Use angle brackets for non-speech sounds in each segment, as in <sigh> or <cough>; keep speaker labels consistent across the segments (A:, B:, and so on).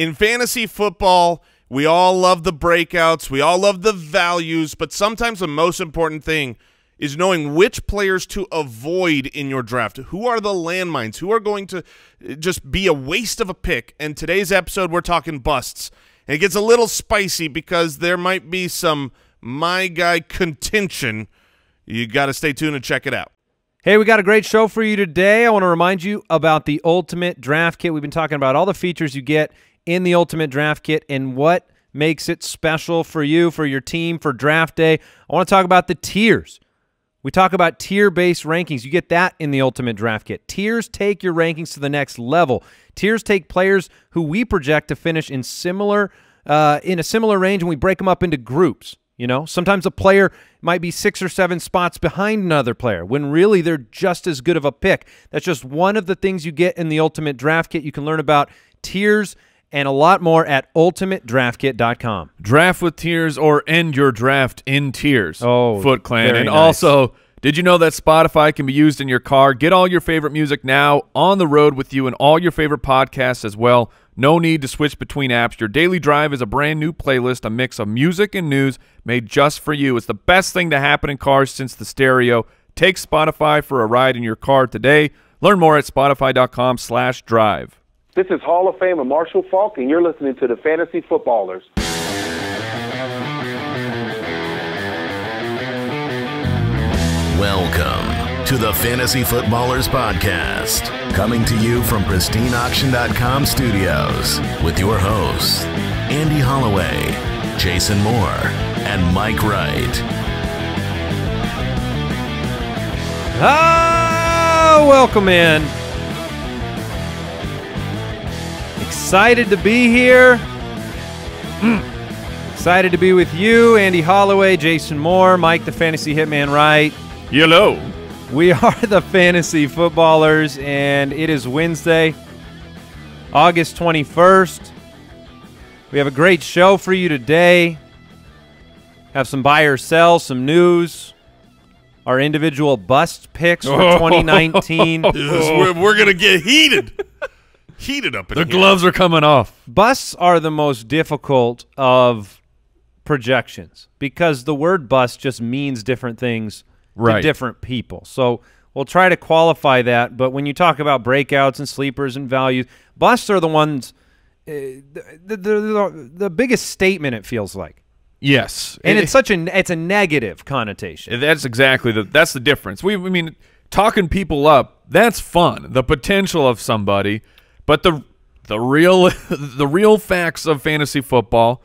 A: In fantasy football, we all love the breakouts, we all love the values, but sometimes the most important thing is knowing which players to avoid in your draft. Who are the landmines? Who are going to uh, just be a waste of a pick? And today's episode, we're talking busts. And it gets a little spicy because there might be some my guy contention. You got to stay tuned and check it out.
B: Hey, we got a great show for you today. I want to remind you about the Ultimate Draft Kit. We've been talking about all the features you get in the Ultimate Draft Kit and what makes it special for you, for your team, for draft day. I want to talk about the tiers. We talk about tier-based rankings. You get that in the Ultimate Draft Kit. Tiers take your rankings to the next level. Tiers take players who we project to finish in similar uh, in a similar range, and we break them up into groups. You know, sometimes a player might be six or seven spots behind another player when really they're just as good of a pick. That's just one of the things you get in the Ultimate Draft Kit. You can learn about tiers and a lot more at ultimatedraftkit.com.
C: Draft with tears or end your draft in tears.
B: Oh,
C: Foot Clan. And
B: nice.
C: also, did you know that Spotify can be used in your car? Get all your favorite music now on the road with you and all your favorite podcasts as well. No need to switch between apps. Your daily drive is a brand new playlist, a mix of music and news made just for you. It's the best thing to happen in cars since the stereo. Take Spotify for a ride in your car today. Learn more at spotify.com slash drive.
D: This is Hall of Famer Marshall Faulk, and you're listening to the Fantasy Footballers.
E: Welcome to the Fantasy Footballers Podcast, coming to you from pristineauction.com studios with your hosts, Andy Holloway, Jason Moore, and Mike Wright.
B: Ah, welcome in. Excited to be here. Mm. Excited to be with you, Andy Holloway, Jason Moore, Mike the Fantasy Hitman Wright.
C: Hello.
B: We <laughs> are the Fantasy Footballers, and it is Wednesday, August 21st. We have a great show for you today. Have some buy or sell, some news, our individual bust picks for <laughs> 2019.
A: we're we're going to get heated. <laughs> heated up in
C: The
A: here.
C: gloves are coming off.
B: Busts are the most difficult of projections because the word bust just means different things to different people. So we'll try to qualify that. But when you talk about breakouts and sleepers and values, busts are the ones, uh, the, the, the, the biggest statement it feels like.
C: Yes.
B: And
C: It-
B: it's such a it's a negative connotation.
C: That's exactly the that's the difference. We I mean talking people up, that's fun. The potential of somebody, but the the real <laughs> the real facts of fantasy football,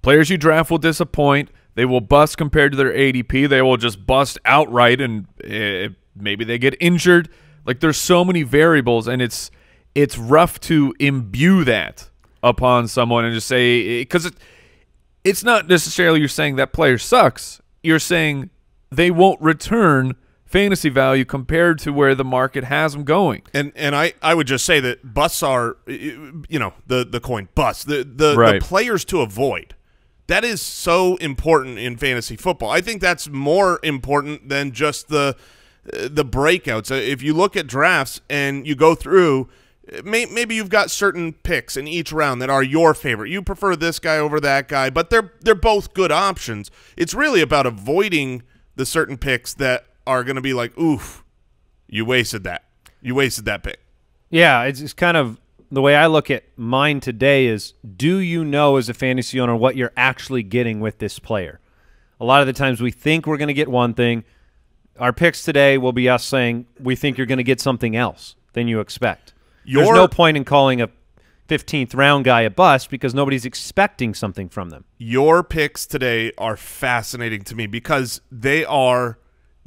C: players you draft will disappoint. They will bust compared to their ADP. They will just bust outright and uh, maybe they get injured. Like there's so many variables and it's it's rough to imbue that upon someone and just say cuz it it's not necessarily you're saying that player sucks. You're saying they won't return fantasy value compared to where the market has them going.
A: And and I, I would just say that busts are you know the the coin bust the the,
C: Right.
A: the players to avoid. That is so important in fantasy football. I think that's more important than just the the breakouts. Uh, If you look at drafts and you go through, may, maybe you've got certain picks in each round that are your favorite. You prefer this guy over that guy, but they're they're both good options. It's really about avoiding the certain picks that are going to be like, oof, you wasted that. You wasted that pick.
B: Yeah, it's, it's kind of the way I look at mine today is do you know as a fantasy owner what you're actually getting with this player? A lot of the times we think we're going to get one thing. Our picks today will be us saying we think you're going to get something else than you expect. There's no point in calling a 15th round guy a bust because nobody's expecting something from them.
A: Your picks today are fascinating to me because they are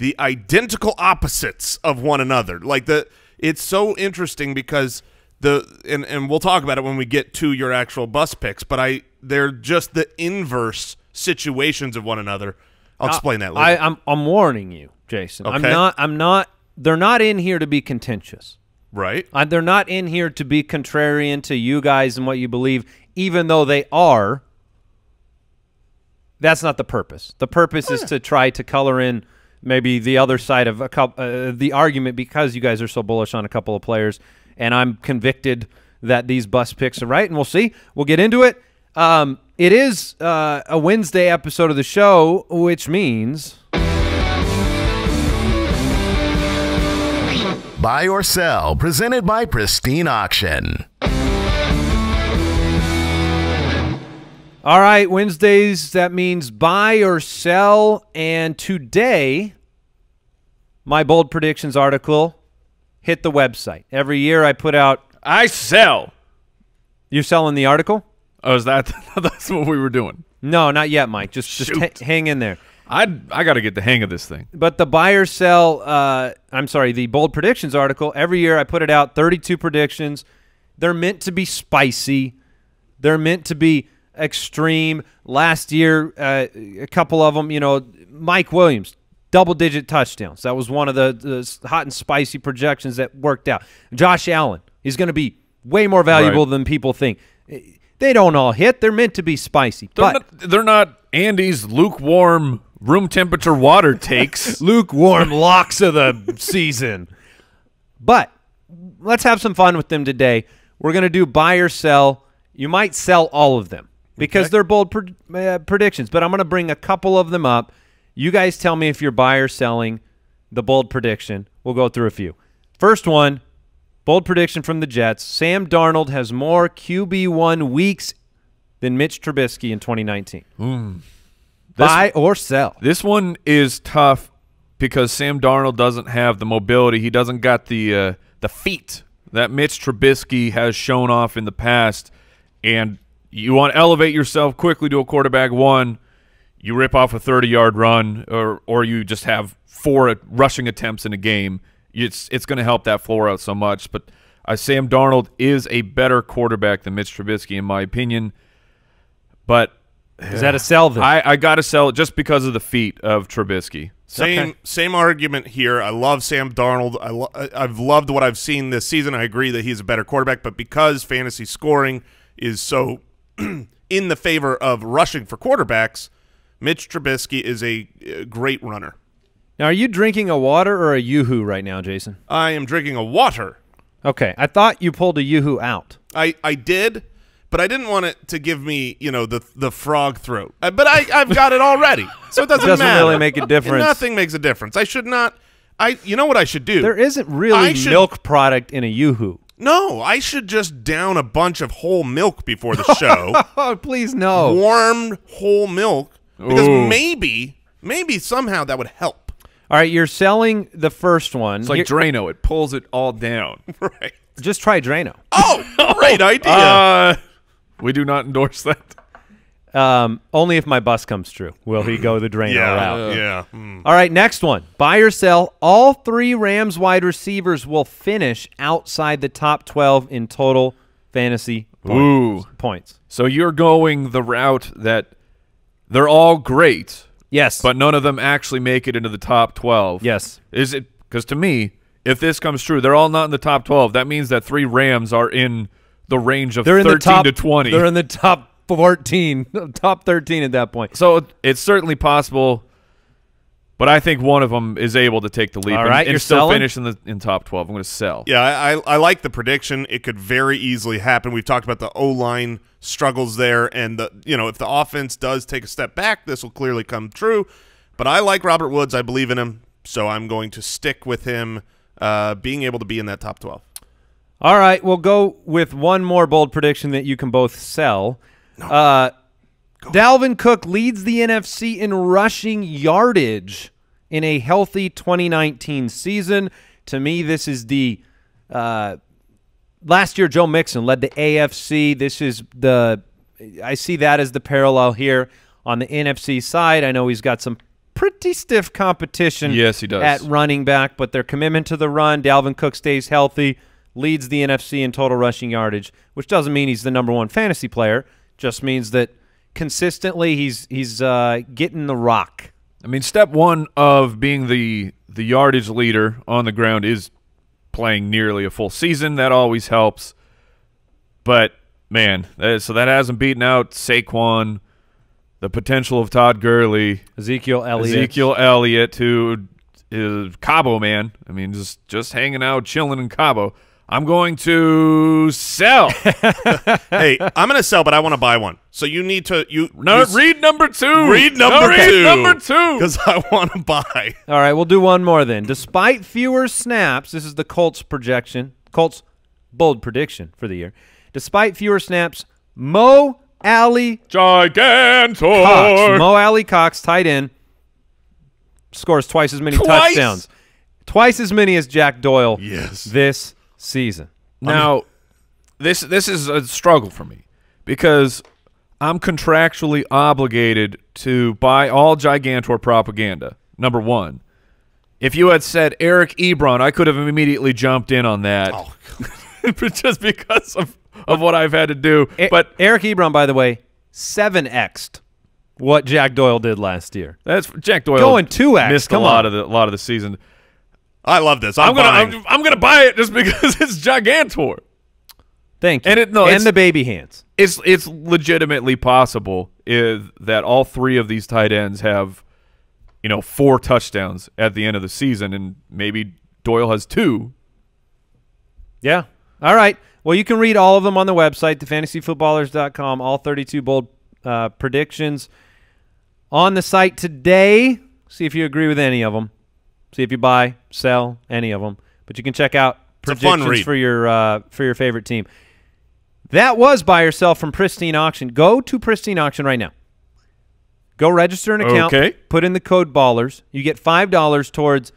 A: the identical opposites of one another. Like the it's so interesting because the and and we'll talk about it when we get to your actual bus picks, but I they're just the inverse situations of one another. I'll explain that later.
B: Uh, I, I'm I'm warning you, Jason.
A: Okay.
B: I'm not I'm not they're not in here to be contentious.
A: right?
B: Uh, they're not in here to be contrarian to you guys and what you believe, even though they are. That's not the purpose. The purpose is to try to color in maybe the other side of a couple, uh, the argument because you guys are so bullish on a couple of players, and I'm convicted that these bus picks are right, and we'll see. We'll get into it. Um, it is uh, a Wednesday episode of the show, which means
E: Buy or sell, presented by Pristine Auction.
B: All right, Wednesdays, that means buy or sell. And today, my bold predictions article hit the website. Every year I put out.
C: I sell.
B: You're selling the article?
C: Oh, is that <laughs> that's what we were doing?
B: No, not yet, Mike. Just, just
C: Shoot.
B: hang in there.
C: I I got to get the hang of this thing.
B: But the buy or sell, uh, I'm sorry, the bold predictions article, every year I put it out, 32 predictions. They're meant to be spicy. They're meant to be extreme. Last year, uh, a couple of them, you know, Mike Williams, double digit touchdowns. That was one of the, the hot and spicy projections that worked out. Josh Allen, he's going to be way more valuable
C: Right.
B: than people think. They don't all hit. They're meant to be spicy.
C: They're
B: but
C: not, they're not Andy's lukewarm room temperature water <laughs> takes.
B: lukewarm locks of the season. But let's have some fun with them today. We're going to do buy or sell. You might sell all of them because they're bold pred- uh, predictions, but I'm going to bring a couple of them up. You guys tell me if you're buy or selling the bold prediction. We'll go through a few. First one, bold prediction from the Jets. Sam Darnold has more QB1 weeks than Mitch Trubisky in 2019. buy or sell.
C: This one is tough because Sam Darnold doesn't have the mobility. He doesn't got the uh, the feet that Mitch Trubisky has shown off in the past. And you want to elevate yourself quickly to a quarterback one, you rip off a 30-yard run or or you just have four rushing attempts in a game. It's it's going to help that floor out so much, but uh, Sam Darnold is a better quarterback than Mitch Trubisky in my opinion. But
B: Is that a sell then?
C: I, I got to sell it just because of the feet of Trubisky.
A: Same
B: Okay.
A: same argument here. I love Sam Darnold. I lo I've loved what I've seen this season. I agree that he's a better quarterback, but because fantasy scoring is so <clears throat> in the favor of rushing for quarterbacks, Mitch Trubisky is a, great runner.
B: Now, are you drinking a water or a yoo-hoo right now, Jason?
A: I am drinking a water.
B: Okay, I thought you pulled a yoo-hoo out.
A: I I did, but I didn't want it to give me you know the the frog throat. Uh, but I I've got it already, so it <laughs> doesn't,
B: doesn't
A: matter.
B: really make a difference.
A: Nothing makes a difference. I should not. I you know what I should do?
B: There isn't really
A: should-
B: milk product in a yoo-hoo.
A: No, I should just down a bunch of whole milk before the show.
B: Oh, <laughs> please no.
A: Warm whole milk because
C: Ooh.
A: maybe maybe somehow that would help.
B: All right, you're selling the first one.
C: It's like
B: Here-
C: Drano. It pulls it all down. <laughs>
A: Right.
B: just try Drano.
A: Oh, great <laughs> idea.
C: Uh, we do not endorse that.
B: Um, only if my bus comes true will he go the <laughs> drain
A: yeah.
B: route.
A: Yeah. Hmm.
B: All right, next one. Buy or sell. All three Rams wide receivers will finish outside the top 12 in total fantasy points.
C: Ooh.
B: points.
C: So you're going the route that they're all great,
B: Yes.
C: but none of them actually make it into the top 12.
B: yes.
C: Is it because to me, if this comes true, they're all not in the top 12. That means that three Rams are in the range of
B: They're in
C: 13
B: the top
C: to 20.
B: They're in the top 14, <laughs> top 13 at that point.
C: so it's certainly possible, but I think one of them is able to take the leap
B: All
C: and,
B: right,
C: and
B: you're
C: still
B: selling?
C: finish in the in top 12. I'm going to sell.
A: Yeah, I, I I like the prediction. It could very easily happen. We've talked about the O line struggles there, and the you know if the offense does take a step back, this will clearly come true. But I like Robert Woods. I believe in him, so I'm going to stick with him uh, being able to be in that top twelve.
B: All right, we'll go with one more bold prediction that you can both sell. Uh, Dalvin Cook leads the NFC in rushing yardage in a healthy 2019 season. To me, this is the uh, last year. Joe Mixon led the AFC. This is the I see that as the parallel here on the NFC side. I know he's got some pretty stiff competition.
C: Yes, he does.
B: at running back, but their commitment to the run, Dalvin Cook stays healthy, leads the NFC in total rushing yardage, which doesn't mean he's the number one fantasy player. Just means that consistently he's he's uh, getting the rock.
C: I mean, step one of being the the yardage leader on the ground is playing nearly a full season. That always helps. But man, so that hasn't beaten out Saquon, the potential of Todd Gurley,
B: Ezekiel Elliott.
C: Ezekiel Elliott, who is Cabo man. I mean, just just hanging out, chilling in Cabo. I'm going to sell. <laughs>
A: hey, I'm going to sell, but I want to buy one. So you need to you
C: no,
A: you
C: read number two.
A: read
C: No,
A: number
C: read
A: two.
C: Number two.
A: because I want to buy.
B: All right, we'll do one more then. Despite fewer snaps, this is the Colts projection. Colts bold prediction for the year. Despite fewer snaps, Mo Alie
C: Gigantor.
B: Cox, Mo Alie-Cox, tight end, scores twice as many
C: Twice?
B: touchdowns, twice as many as Jack Doyle
A: Yes.
B: this season.
C: Now, this this is a struggle for me because I'm contractually obligated to buy all Gigantor propaganda. Number one, if you had said Eric Ebron, I could have immediately jumped in on that,
A: Oh, <laughs>
C: just because of of what I've had to do.
B: E-
C: But
B: Eric Ebron, by the way, seven xed what Jack Doyle did last year.
C: that's Jack Doyle
B: Going 2X,
C: missed
B: come
C: a lot
B: on.
C: of the a lot of the season.
A: I love this. I'm,
C: I'm gonna. I'm, I'm gonna buy it just because <laughs> it's Gigantor.
B: Thank you.
C: And it- no,
B: and the baby hands.
C: it's it's legitimately possible is that all three of these tight ends have you know four touchdowns at the end of the season and maybe Doyle has two
B: Yeah. All right. Well, you can read all of them on the website, thefantasyfootballers.com, all 32 bold uh, predictions on the site today. See if you agree with any of them. See if you buy, sell any of them. But you can check out predictions for your uh, for your favorite team. That was buy or sell from Pristine Auction. Go to Pristine Auction right now. Go register an account.
C: Okay.
B: Put in the code Ballers. You get five dollars towards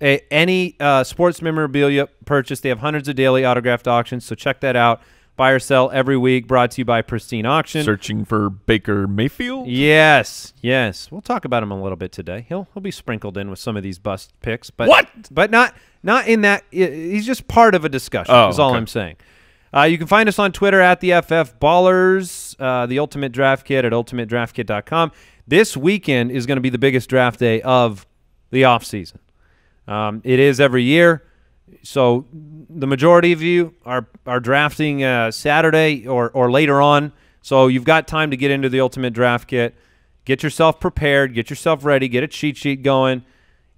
B: a, any uh, sports memorabilia purchase. They have hundreds of daily autographed auctions, so check that out. Buy or sell every week. Brought to you by Pristine Auction.
C: searching for Baker Mayfield.
B: Yes, yes. We'll talk about him a little bit today. He'll he'll be sprinkled in with some of these bust picks, but
C: What?
B: But not not in that. He's just part of a discussion.
C: Oh,
B: is all
C: okay.
B: I'm saying. Uh, you can find us on Twitter at the FF Ballers, uh, the Ultimate Draft Kit at ultimatedraftkit.com. This weekend is going to be the biggest draft day of the offseason. Um, it is every year. So the majority of you are are drafting uh, Saturday or or later on. So you've got time to get into the Ultimate Draft Kit. Get yourself prepared. Get yourself ready. Get a cheat sheet going,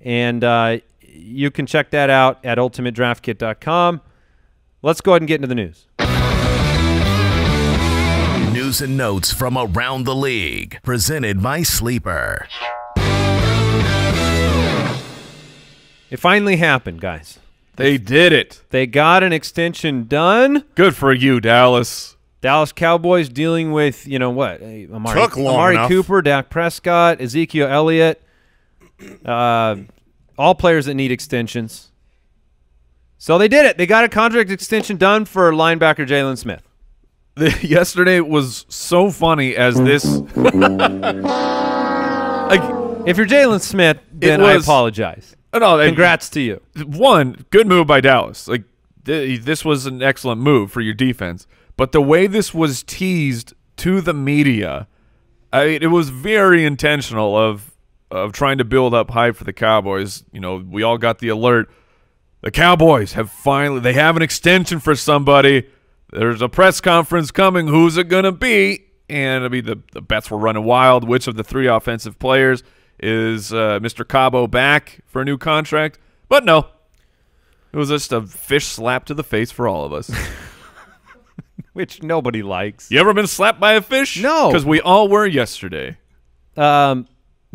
B: and uh, you can check that out at ultimatedraftkit.com. Let's go ahead and get into the news.
E: News and notes from around the league. Presented by Sleeper.
B: It finally happened, guys.
C: They did it.
B: They got an extension done.
C: Good for you, Dallas.
B: Dallas Cowboys dealing with, you know what? Amari,
A: Took long
B: Amari
A: enough.
B: Cooper, Dak Prescott, Ezekiel Elliott, uh, all players that need extensions. So they did it. They got a contract extension done for linebacker Jaylon Smith.
C: The, <laughs> yesterday was so funny as this. <laughs> like
B: If you're Jaylon Smith, then I apologize.
C: Oh, no,
B: Congrats to you.
C: one good move by Dallas. Like th- this was an excellent move for your defense, but the way this was teased to the media, I mean, it was very intentional of of trying to build up hype for the Cowboys. You know, we all got the alert. The Cowboys have finally they have an extension for somebody. There's a press conference coming. Who's it gonna be? And I mean, the the bets were running wild. Which of the three offensive players is uh, Mr. Cabo back for a new contract? But no, it was just a fish slap to the face for all of us. <laughs>
B: Which nobody likes.
C: you ever been slapped by a fish?
B: No.
C: because we all were yesterday.
B: Um,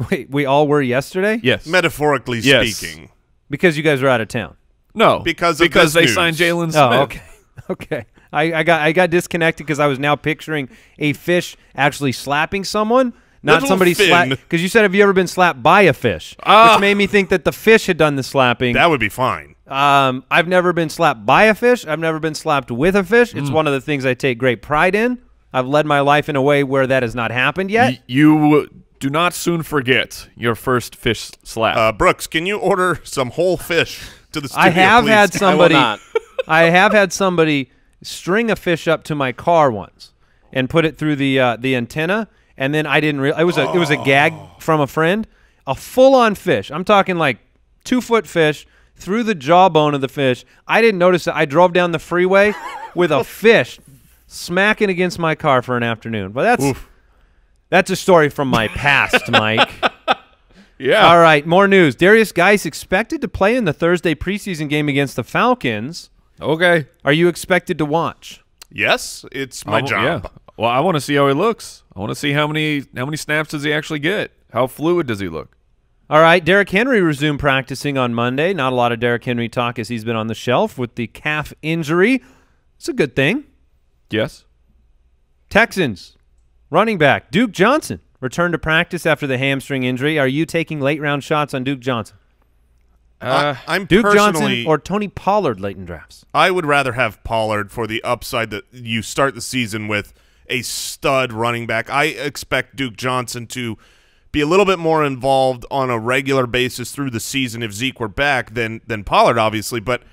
B: wait, we all were yesterday?
C: Yes,
A: Metaphorically
C: Yes.
A: speaking,
B: Because you guys were out of town.
C: no,
A: Because of
C: because they
A: news.
C: signed Jaylon Smith.
B: Oh, okay. <laughs> Okay. I, I got I got disconnected because I was now picturing a fish actually slapping someone, not
A: Little
B: somebody
A: fin.
B: slap. Because you said, "Have you ever been slapped by a fish?"
C: Ah.
B: Which made me think that the fish had done the slapping.
A: that would be fine.
B: um, I've never been slapped by a fish. I've never been slapped with a fish.
C: Mm.
B: It's one of the things I take great pride in. I've led my life in a way where that has not happened yet.
C: Y- you do not soon forget your first fish slap.
A: Uh, Brooks, can you order some whole fish to the <laughs> studio?
B: I have
A: please?
B: had somebody.
D: not. <laughs>
B: I have had somebody string a fish up to my car once and put it through the uh, the antenna, and then I didn't. Re- it was a it was a gag oh. from a friend, a full on fish. I'm talking like two foot fish through the jawbone of the fish. I didn't notice it. I drove down the freeway <laughs> with a fish smacking against my car for an afternoon. But that's that's a story from my past, <laughs> Mike.
C: yeah,
B: All right, more news. Derrius Guice expected to play in the Thursday preseason game against the Falcons.
C: Okay.
B: Are you expected to watch?
A: Yes, it's my
C: wa-
A: job.
C: Yeah. Well, I want to see how he looks. I want to see how many how many snaps does he actually get? How fluid does he look?
B: All right, Derrick Henry resumed practicing on Monday. Not a lot of Derrick Henry talk as he's been on the shelf with the calf injury. It's a good thing.
C: Yes.
B: Texans running back Duke Johnson returned to practice after the hamstring injury. Are you taking late round shots on Duke Johnson?
C: Uh,
A: I, am
B: Duke Johnson or Tony Pollard late in drafts?
A: I would rather have Pollard for the upside that you start the season with a stud running back. I expect Duke Johnson to be a little bit more involved on a regular basis through the season if Zeke were back than than Pollard, obviously. But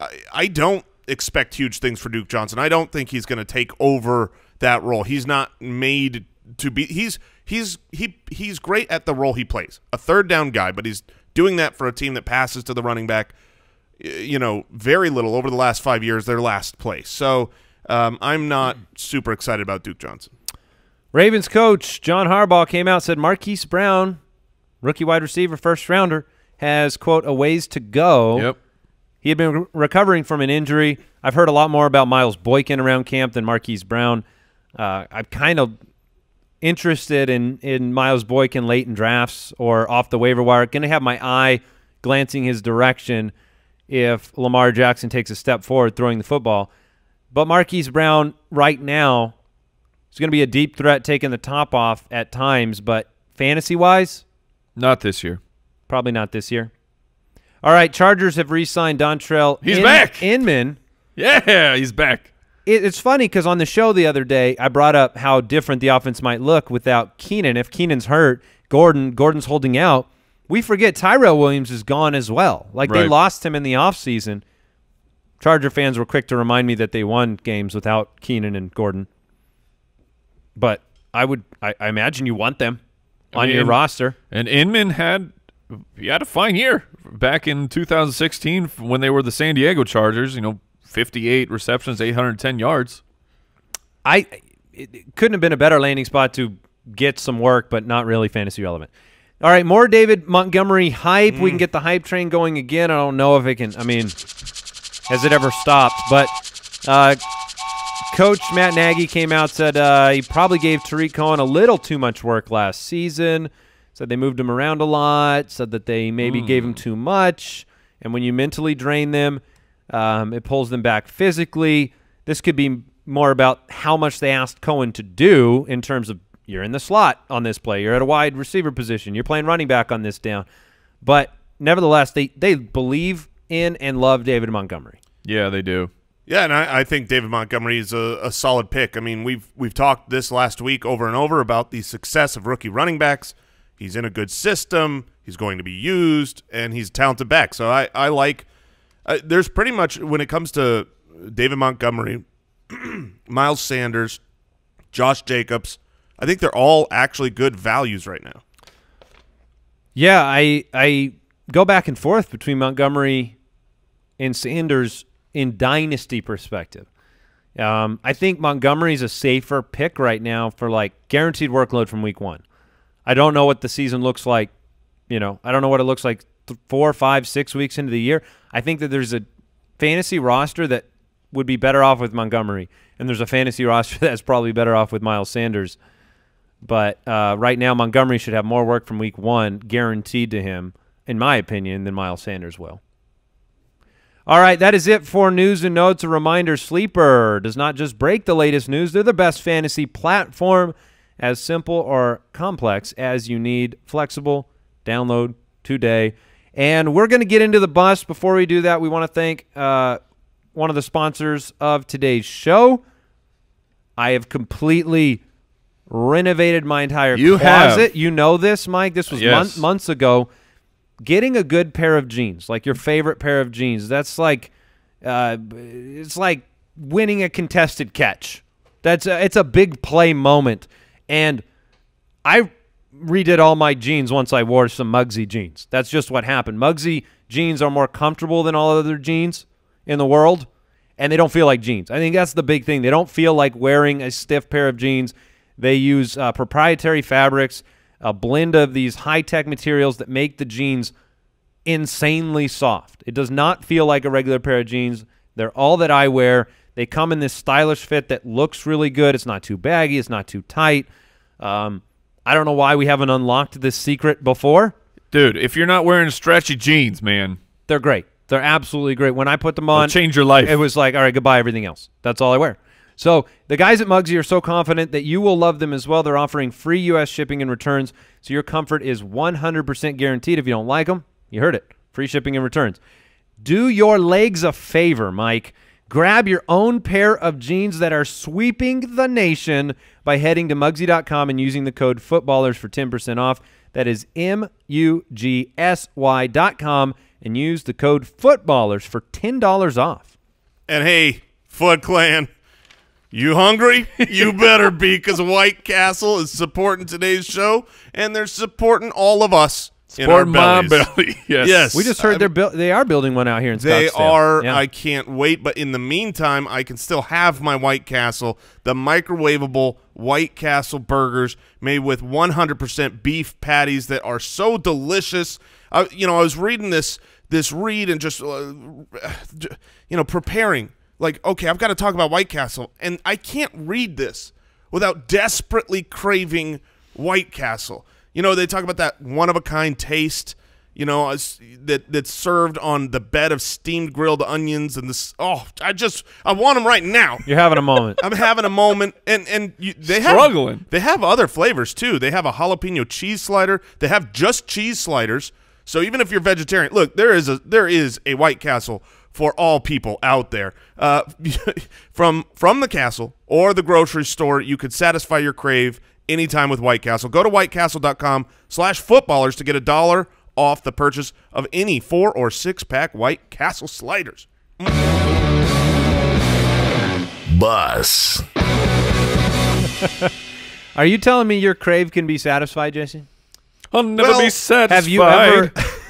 A: I, I don't expect huge things for Duke Johnson. I don't think he's going to take over that role. He's not made to be. He's he's he he's great at the role he plays, a third down guy, but he's doing that for a team that passes to the running back you know, very little over the last five years, their last place. So um, I'm not super excited about Duke Johnson.
B: Ravens coach John Harbaugh came out said Marquise Brown, rookie wide receiver, first rounder, has quote a ways to go.
C: Yep.
B: He had been re- recovering from an injury. I've heard a lot more about Miles Boykin around camp than Marquise Brown. Uh, I'm kind of interested in in Miles Boykin late in drafts or off the waiver wire. Going to have my eye glancing his direction if Lamar Jackson takes a step forward throwing the football. But Marquise Brown right now is going to be a deep threat taking the top off at times, but fantasy wise,
C: Not this year.
B: probably not this year. All right, Chargers have re-signed Dontrelle.
C: He's back!
B: Inman.
C: Yeah, he's back.
B: It, it's funny because on the show the other day, I brought up how different the offense might look without Keenan. If Keenan's hurt, Gordon, Gordon's holding out. We forget Tyrell Williams is gone as well. Like they lost him in the offseason. Charger fans were quick to remind me that they won games without Keenan and Gordon. But I would, I, I imagine you want them
C: I
B: on
C: mean,
B: your roster.
C: And Inman had he had a fine year back in 2016 when they were the San Diego Chargers. You know, 58 receptions, 810 yards.
B: I it, it couldn't have been a better landing spot to get some work, but not really fantasy relevant. All right, more David Montgomery hype. We can mm. get the hype train going again. I don't know if it can. I mean, has it ever stopped? But uh, Coach Matt Nagy came out said uh, he probably gave Tarik Cohen a little too much work last season. Said they moved him around a lot. Said that they maybe gave him too much. And when you mentally drain them, um, it pulls them back physically. This could be more about how much they asked Cohen to do in terms of you're in the slot on this play, you're at a wide receiver position, you're playing running back on this down. But nevertheless, they they believe in and love David Montgomery.
C: Yeah, they do.
A: Yeah, and I, I think David Montgomery is a, a solid pick. I mean, we've we've talked this last week over and over about the success of rookie running backs. He's in a good system. He's going to be used, and he's a talented back. So I I like. Uh, there's pretty much when it comes to David Montgomery, <clears throat> Miles Sanders, Josh Jacobs. I think they're all actually good values right now.
B: Yeah, I I go back and forth between Montgomery and Sanders in dynasty perspective. Um, I think Montgomery's a safer pick right now for like guaranteed workload from week one. I don't know what the season looks like. You know, I don't know what it looks like four, five, six weeks into the year. I think that there's a fantasy roster that would be better off with Montgomery, and there's a fantasy <laughs> roster that's probably better off with Miles Sanders. But uh, right now, Montgomery should have more work from week one guaranteed to him, in my opinion, than Miles Sanders will. All right, that is it for news and notes. A reminder Sleeper does not just break the latest news, they're the best fantasy platform, as simple or complex as you need. Flexible, download today. And we're going to get into the bus. Before we do that, we want to thank uh, one of the sponsors of today's show. I have completely renovated my entire
C: You have.
B: closet. You know this, Mike. This was
C: Yes.
B: month, months ago. Getting a good pair of jeans, like your favorite pair of jeans, that's like, uh, it's like winning a contested catch. That's a, it's a big play moment, and I redid all my jeans once I wore some Mugsy jeans. That's just what happened. Mugsy jeans are more comfortable than all other jeans in the world, and they don't feel like jeans. I think that's the big thing. They don't feel like wearing a stiff pair of jeans. They use uh, proprietary fabrics, a blend of these high tech materials that make the jeans insanely soft. It does not feel like a regular pair of jeans. They're all that I wear. They come in this stylish fit that looks really good. It's not too baggy. It's not too tight. Um, I don't know why we haven't unlocked this secret before.
C: Dude, if you're not wearing stretchy jeans, man,
B: They're great. They're absolutely great. When I put them on,
C: it'll change your life.
B: it was like, all right, goodbye, everything else. That's all I wear. So the guys at Mugsy are so confident that you will love them as well. They're offering free U.S. shipping and returns, so your comfort is 100% guaranteed. If you don't like them, you heard it. Free shipping and returns. Do your legs a favor, Mike. Grab your own pair of jeans that are sweeping the nation by heading to Mugsy.com and using the code FOOTBALLERS for 10% off. That is M-U-G-S-Y dot com and use the code FOOTBALLERS for $10 off.
A: And hey, Foot Clan, you hungry? You <laughs> better be, because White Castle is supporting today's show, and they're supporting all of us in our
C: my
A: bellies.
C: belly. <laughs> Yes.
A: Yes.
B: We just heard they're buil- they are building one out here in
A: They
B: Scottsdale.
A: They are.
B: Yeah.
A: I can't wait. But in the meantime, I can still have my White Castle, the microwavable White Castle burgers made with 100% beef patties that are so delicious. Uh, you know, I was reading this this read and just uh, you know preparing. Like, okay, I've got to talk about White Castle, and I can't read this without desperately craving White Castle. You know, they talk about that one of a kind taste you know, that that's served on the bed of steamed grilled onions and this. Oh, I just I want them right now.
B: You're having a moment. <laughs>
A: I'm having a moment, and and you, they
C: Struggling.
A: have they have other flavors too. They have a jalapeno cheese slider. They have just cheese sliders. So even if you're vegetarian, look, there is a there is a White Castle for all people out there. Uh, <laughs> from from the castle or the grocery store, you could satisfy your crave anytime with White Castle. Go to whitecastle.com slash footballers to get a dollar off the purchase of any four or six pack White Castle sliders.
E: Bus.
B: Are you telling me your crave can be satisfied, Jason?
C: I'll never
A: Well,
C: be satisfied.
B: Have you ever? <laughs>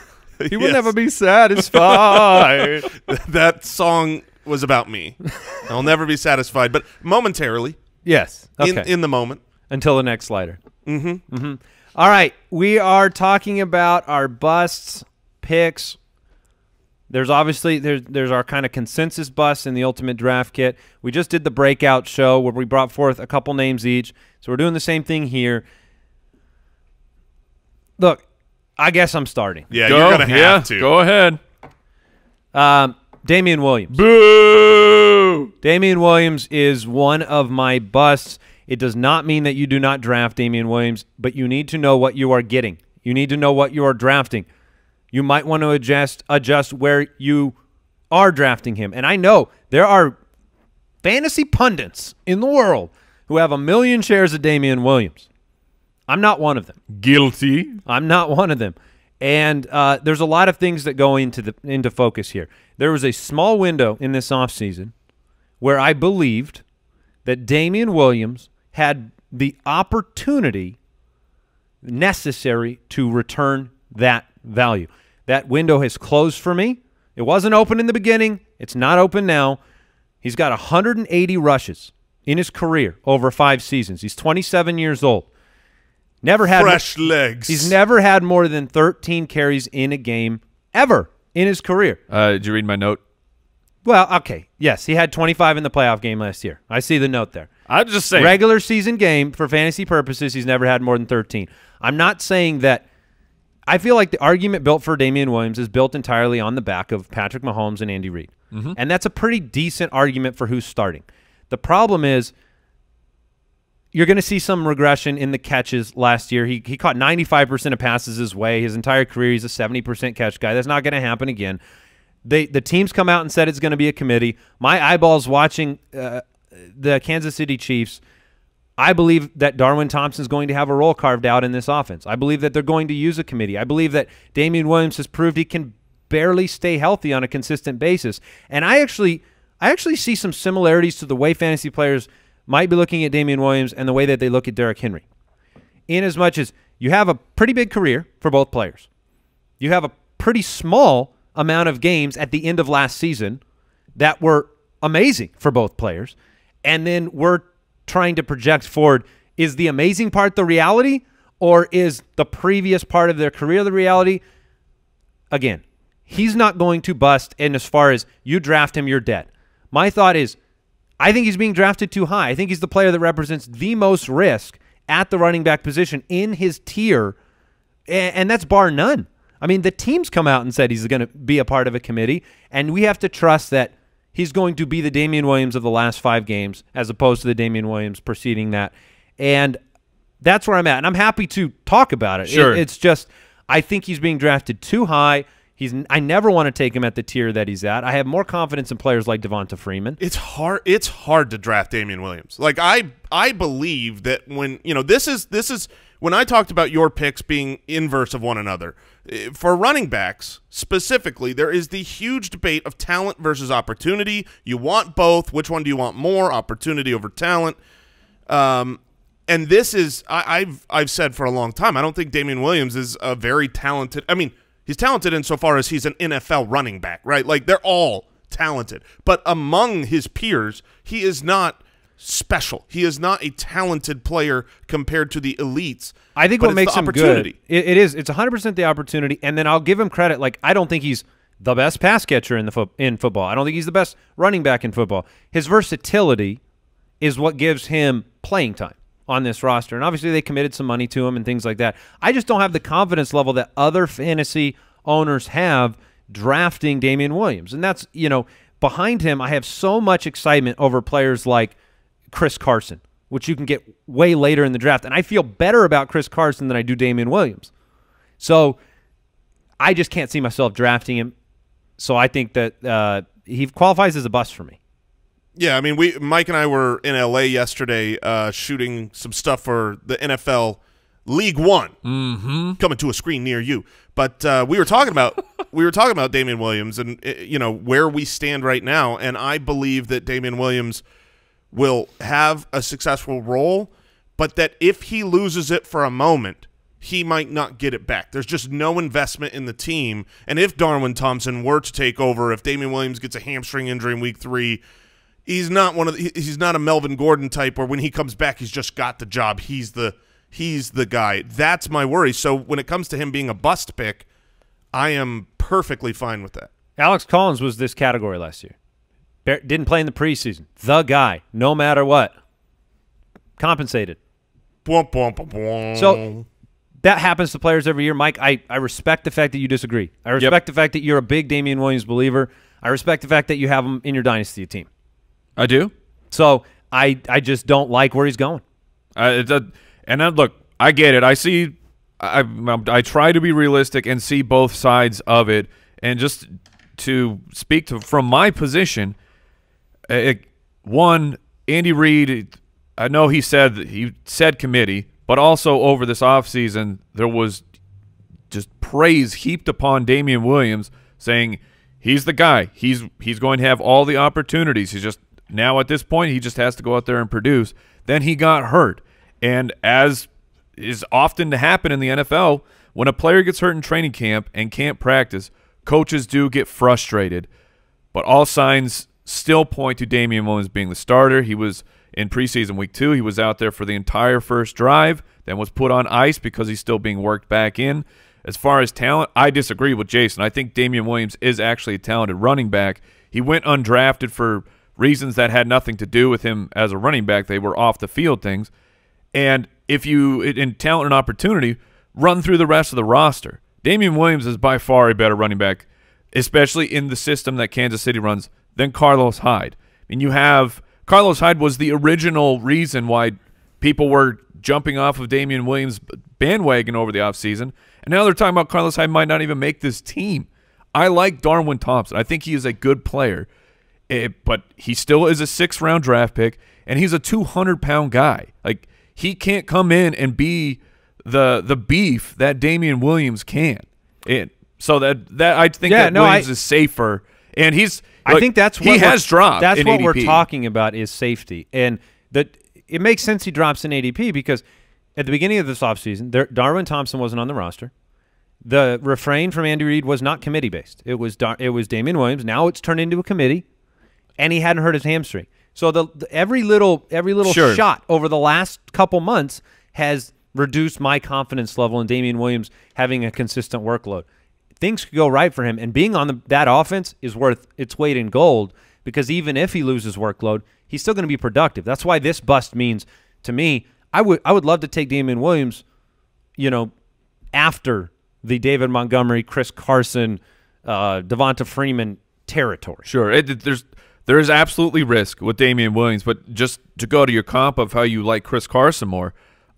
C: He <laughs> will
A: Yes.
C: never be satisfied. <laughs>
A: that song was about me. I'll never be satisfied, but momentarily,
B: yes. Okay.
A: in in the moment.
B: Until the next slider. Mm-hmm. Mm-hmm. All right. We are talking about our busts picks. There's obviously there's there's our kind of consensus bust in the ultimate draft kit. We just did the breakout show where we brought forth a couple names each. So we're doing the same thing here. Look, I guess I'm starting.
A: Yeah,
C: go,
A: you're gonna have
C: yeah,
A: to.
C: Go ahead.
B: Um, Damien Williams.
C: Boo!
B: Damien Williams is one of my busts. It does not mean that you do not draft Damien Williams, but you need to know what you are getting. You need to know what you are drafting. You might want to adjust adjust where you are drafting him. And I know there are fantasy pundits in the world who have a million shares of Damien Williams. I'm not one of them.
C: Guilty.
B: I'm not one of them. And uh, there's a lot of things that go into the into focus here. There was a small window in this offseason where I believed that Damien Williams had the opportunity necessary to return that value. That window has closed for me. It wasn't open in the beginning. It's not open now. He's got 180 rushes in his career over five seasons. He's 27 years old. Never had
A: Fresh legs.
B: He's never had more than 13 carries in a game ever in his career.
C: Uh, did you read my note?
B: Well, okay. Yes, he had 25 in the playoff game last year. I see the note there.
C: I'm just saying.
B: Regular season game for fantasy purposes, he's never had more than 13. I'm not saying that I feel like the argument built for Damien Williams is built entirely on the back of Patrick Mahomes and Andy Reid. And that's a pretty decent argument for who's starting. The problem is you're going to see some regression in the catches last year. He, he caught 95% of passes his way. His entire career, he's a 70% catch guy. That's not going to happen again. They, the teams come out and said it's going to be a committee. My eyeballs watching uh, the Kansas City Chiefs, I believe that Darwin Thompson's going to have a role carved out in this offense. I believe that they're going to use a committee. I believe that Damien Williams has proved he can barely stay healthy on a consistent basis. And I actually I actually see some similarities to the way fantasy players might be looking at Damien Williams and the way that they look at Derrick Henry. In as much as you have a pretty big career for both players. You have a pretty small amount of games at the end of last season that were amazing for both players. And then we're trying to project forward is the amazing part the reality or is the previous part of their career the reality? Again, he's not going to bust and as far as you draft him you're dead. my thought is I think he's being drafted too high. I think he's the player that represents the most risk at the running back position in his tier, and, that's bar none. I mean, the team's come out and said he's going to be a part of a committee, and we have to trust that he's going to be the Damien Williams of the last five games as opposed to the Damien Williams preceding that. And that's where I'm at. And I'm happy to talk about it.
C: Sure.
B: It- it's just I think he's being drafted too high. He's I never want to take him at the tier that he's at. I have more confidence in players like Devonta Freeman.
A: It's hard. It's hard to draft Damien Williams. Like I, I believe that when you know this is this is when I talked about your picks being inverse of one another. eh, For running backs specifically, there is the huge debate of talent versus opportunity. You want both. Which one do you want more? Opportunity over talent. Um, and this is I, I've I've said for a long time. I don't think Damien Williams is a very talented. I mean, he's talented insofar as he's an NFL running back, right? Like they're all talented, but among his peers, he is not special. He is not a talented player compared to the elites.
B: I think what makes him good, it, it is. It's 100 percent the opportunity, and then I'll give him credit. Like I don't think he's the best pass catcher in the fo- in football. I don't think he's the best running back in football. His versatility is what gives him playing time on this roster, and obviously they committed some money to him and things like that. I just don't have the confidence level that other fantasy owners have drafting Damien Williams, and that's you know behind him. I have so much excitement over players like Chris Carson, which you can get way later in the draft. And I feel better about Chris Carson than I do Damien Williams. So I just can't see myself drafting him. So I think that uh, he qualifies as a bust for me.
A: Yeah, I mean, we Mike and I were in LA yesterday uh, shooting some stuff for the NFL League One, mm-hmm. coming to a screen near you. But uh, we were talking about <laughs> we were talking about Damien Williams and uh, you know where we stand right now, and I believe that Damien Williams will have a successful role, but that if he loses it for a moment, he might not get it back. There's just no investment in the team. And if Darwin Thompson were to take over, if Damien Williams gets a hamstring injury in week three, he's not one of the, he's not a Melvin Gordon type where when he comes back he's just got the job. He's the he's the guy. That's my worry. So when it comes to him being a bust pick, I am perfectly fine with that.
B: Alex Collins was this category last year. Bar- didn't play in the preseason. The guy, no matter what. Compensated.
A: Bwomp, bwomp, bwomp, bwomp.
B: So that happens to players every year. Mike, I, I respect the fact that you disagree. I respect the fact that you're a big Damien Williams believer. I respect the fact that you have him in your dynasty team.
C: I do.
B: So I I just don't like where he's going.
C: Uh, a, and then look, I get it. I see. I, I I try to be realistic and see both sides of it, and just to speak to from my position. It, one, Andy Reid. I know he said he said committee, but also over this offseason, there was just praise heaped upon Damien Williams, saying he's the guy. He's he's going to have all the opportunities. He's just now at this point he just has to go out there and produce. Then he got hurt, and as is often to happen in the NFL, when a player gets hurt in training camp and can't practice, coaches do get frustrated. But all signs still point to Damien Williams being the starter. He was in preseason week two. He was out there for the entire first drive, then was put on ice because he's still being worked back in. As far as talent, I disagree with Jason. I think Damien Williams is actually a talented running back. He went undrafted for reasons that had nothing to do with him as a running back. They were off the field things. And if you, in talent and opportunity, run through the rest of the roster. Damien Williams is by far a better running back, especially in the system that Kansas City runs, than Carlos Hyde. And you have Carlos Hyde was the original reason why people were jumping off of Damien Williams' bandwagon over the offseason. And now they're talking about Carlos Hyde might not even make this team. I like Darwin Thompson. I think he is a good player, Eh, but he still is a six round draft pick, and he's a 200 pound guy. Like, he can't come in and be the the beef that Damien Williams can. And so that that I think
B: Yeah,
C: that
B: no,
C: Williams
B: I-
C: is safer, and he's.
B: I
C: like,
B: think that's what
C: he has dropped.
B: That's what we're talking about is safety, and that it makes sense he drops in ADP because at the beginning of this offseason, there, Darwin Thompson wasn't on the roster. The refrain from Andy Reid was not committee based. It was Dar- it was Damien Williams. Now it's turned into a committee, and he hadn't hurt his hamstring. So the, the every little every little
C: Sure.
B: shot over the last couple months has reduced my confidence level in Damien Williams having a consistent workload. Things could go right for him, and being on the, that offense is worth its weight in gold because even if he loses workload, he's still going to be productive. That's why this bust means to me. I would I would love to take Damien Williams, you know, after the David Montgomery, Chris Carson, uh, Devonta Freeman territory.
C: Sure, it, there's there is absolutely risk with Damien Williams, but just to go to your comp of how you like Chris Carson more,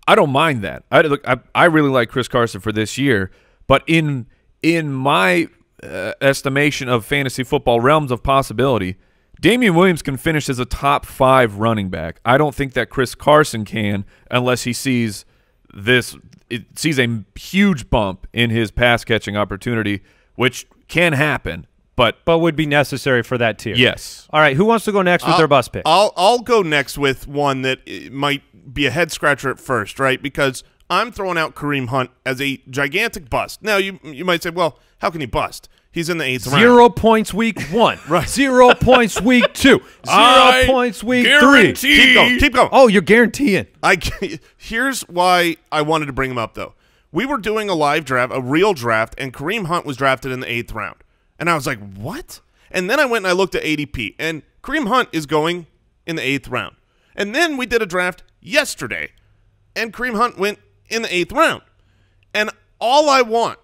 C: I don't mind that. I look, I, I really like Chris Carson for this year, but in in my uh, estimation of fantasy football realms of possibility, Damien Williams can finish as a top five running back. I don't think that Chris Carson can unless he sees this it sees a huge bump in his pass catching opportunity, which can happen. But
B: But would be necessary for that tier.
C: yes,
B: All right, who wants to go next with
A: I'll-
B: their bus pick?
A: I'll I'll go next with one that uh, might be a head scratcher at first, right? Because I'm throwing out Kareem Hunt as a gigantic bust. Now you you might say, well, how can he bust? He's in the eighth round.
B: Zero points week one. <laughs>
A: Right.
B: Zero points week two. <laughs> Zero
C: I
B: points week three.
A: Keep going. Keep going.
B: Oh, you're guaranteeing.
A: I <laughs> here's why I wanted to bring him up though. We were doing a live draft, a real draft, and Kareem Hunt was drafted in the eighth round, and I was like, "What?" And then I went and I looked at ADP, and Kareem Hunt is going in the eighth round. And then we did a draft yesterday, and Kareem Hunt went in the eighth round. And all I want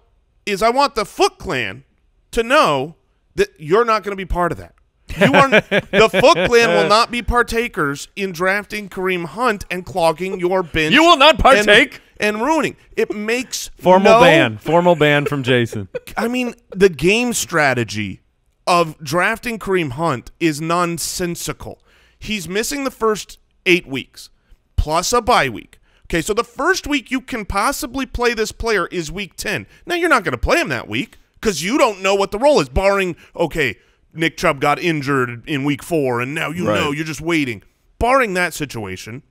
A: is I want the Foot Clan to know that you're not going to be part of that. You are <laughs> the Foot Clan will not be partakers in drafting Kareem Hunt and clogging your bench.
C: You will not partake.
A: And, ruining. It makes
B: Formal
A: no-
B: ban. Formal ban from Jason.
A: I mean, the game strategy of drafting Kareem Hunt is nonsensical. He's missing the first eight weeks plus a bye week. Okay, so the first week you can possibly play this player is week 10. Now, you're not going to play him that week because you don't know what the role is, barring, okay, Nick Chubb got injured in week four, and now you
C: Right.
A: know you're just waiting. Barring that situation,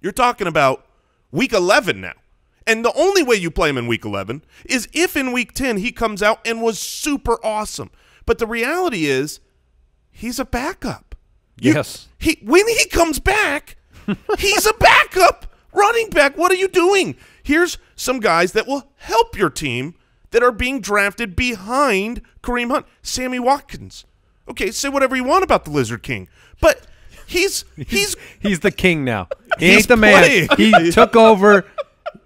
A: you're talking about week 11 now. And the only way you play him in week 11 is if in week 10 he comes out and was super awesome. But the reality is he's a backup. You-
B: Yes.
A: He when he comes back, <laughs> he's a backup running back. What are you doing? Here's some guys that will help your team that are being drafted behind Kareem Hunt. Sammy Watkins. Okay, say whatever you want about the Lizard King, but he's he's
B: He's the king now. He
A: He's
B: ain't the man. He <laughs> took over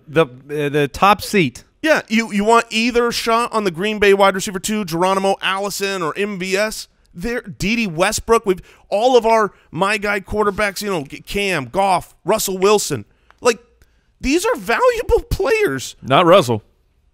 B: the uh, the top seat.
A: Yeah, you, you want either shot on the Green Bay wide receiver two, Geronimo Allison or MVS. There, Dede Westbrook. We've all of our my guy quarterbacks. You know, Cam, Goff, Russell Wilson. Like these are valuable players.
C: not Russell.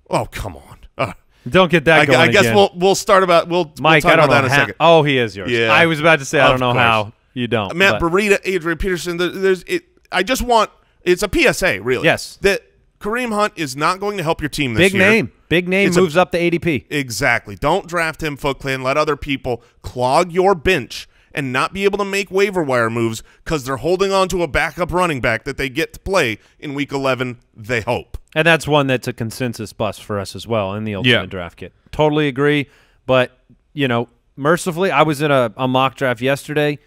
A: Oh come on. Uh,
B: Don't get that
A: I,
B: going
A: I guess
B: again.
A: we'll we'll start about we'll
B: Mike,
A: we'll
B: I
A: talk
B: don't
A: about
B: know
A: that in a
B: how.
A: second.
B: Oh, he is yours.
A: Yeah.
B: I was about to say I
A: Of
B: don't know
A: course.
B: how you don't.
A: Uh, Matt
B: but-
A: Breida, Adrian Peterson. there- There's it. I just want it's a PSA really.
B: Yes.
A: That Kareem Hunt is not going to help your team this
B: big
A: year.
B: name. Big name
A: It's a-
B: moves up the ADP.
A: Exactly. Don't draft him, Foot Clan. Let other people clog your bench and not be able to make waiver wire moves because they're holding on to a backup running back that they get to play in Week 11. They hope.
B: And that's one that's a consensus bust for us as well in the ultimate
C: Yeah.
B: draft kit. Totally agree. But, you know, mercifully, I was in a, a mock draft yesterday,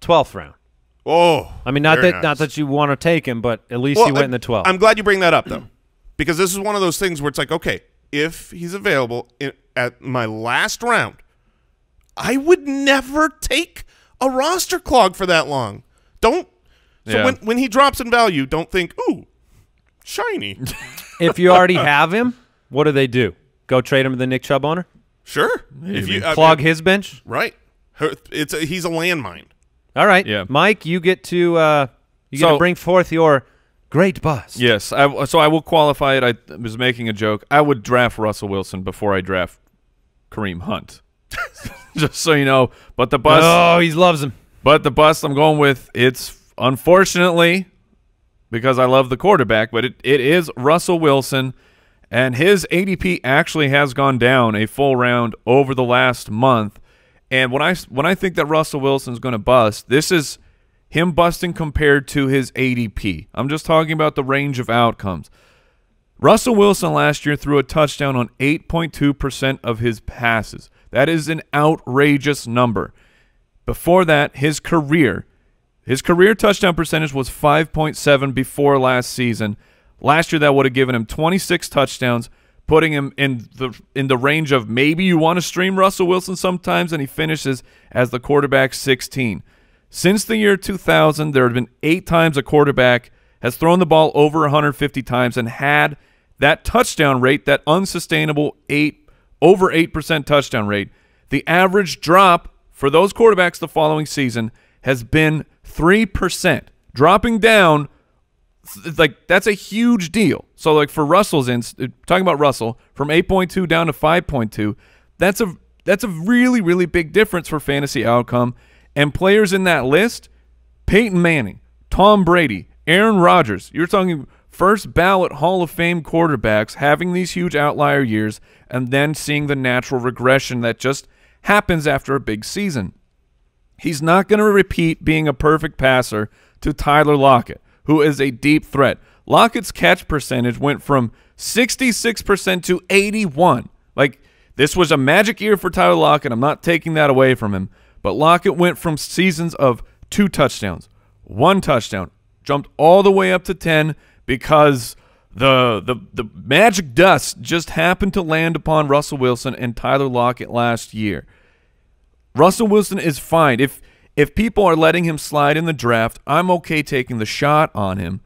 B: 12th round.
A: Oh,
B: I mean, not that not that you want to take him, but at least
A: Well,
B: he went
A: I-
B: in the 12th.
A: I'm glad you bring that up though, because this is one of those things where it's like, okay, if he's available in, at my last round, I would never take a roster clog for that long. Don't. So
C: Yeah.
A: when when he drops in value, don't think, ooh, shiny. <laughs>
B: if you already have him, what do they do? Go trade him to the Nick Chubb owner?
A: sure. If you I
B: Clog
A: mean,
B: his bench?
A: right, it's a, he's a landmine.
B: All right.
C: Yeah.
B: Mike, you get to uh, you get to bring forth your great bust.
C: Yes, I, so I will qualify it. I was making a joke. I would draft Russell Wilson before I draft Kareem Hunt, <laughs> just so you know. But the bus,
B: Oh, he loves him.
C: but the bus I'm going with, it's unfortunately because I love the quarterback, but it, it is Russell Wilson, and his ADP actually has gone down a full round over the last month. And when I when I think that Russell Wilson's going to bust, this is him busting compared to his ADP. I'm just talking about the range of outcomes. Russell Wilson last year threw a touchdown on 8.2% of his passes. That is an outrageous number. Before that, his career, his career touchdown percentage was 5.7 before last season. Last year, that would have given him 26 touchdowns, putting him in the in the range of maybe you want to stream Russell Wilson sometimes, and he finishes as the quarterback 16. Since the year 2000, there have been eight times a quarterback has thrown the ball over 150 times and had that touchdown rate, that unsustainable eight over eight percent touchdown rate. The average drop for those quarterbacks the following season has been three percent, dropping down like that's a huge deal. So like for Russell's in talking about Russell from 8.2 down to 5.2, that's a that's a really really big difference for fantasy outcome. And players in that list, Peyton Manning, Tom Brady, Aaron Rodgers. You're talking first ballot Hall of Fame quarterbacks having these huge outlier years and then seeing the natural regression that just happens after a big season. He's not going to repeat being a perfect passer to Tyler Lockett who is a deep threat. Lockett's catch percentage went from 66% to 81. Like this was a magic year for Tyler Lockett. I'm not taking that away from him. But Lockett went from seasons of two touchdowns, one touchdown, jumped all the way up to 10 because the the the magic dust just happened to land upon Russell Wilson and Tyler Lockett last year. Russell Wilson is fine. If if people are letting him slide in the draft, I'm okay taking the shot on him.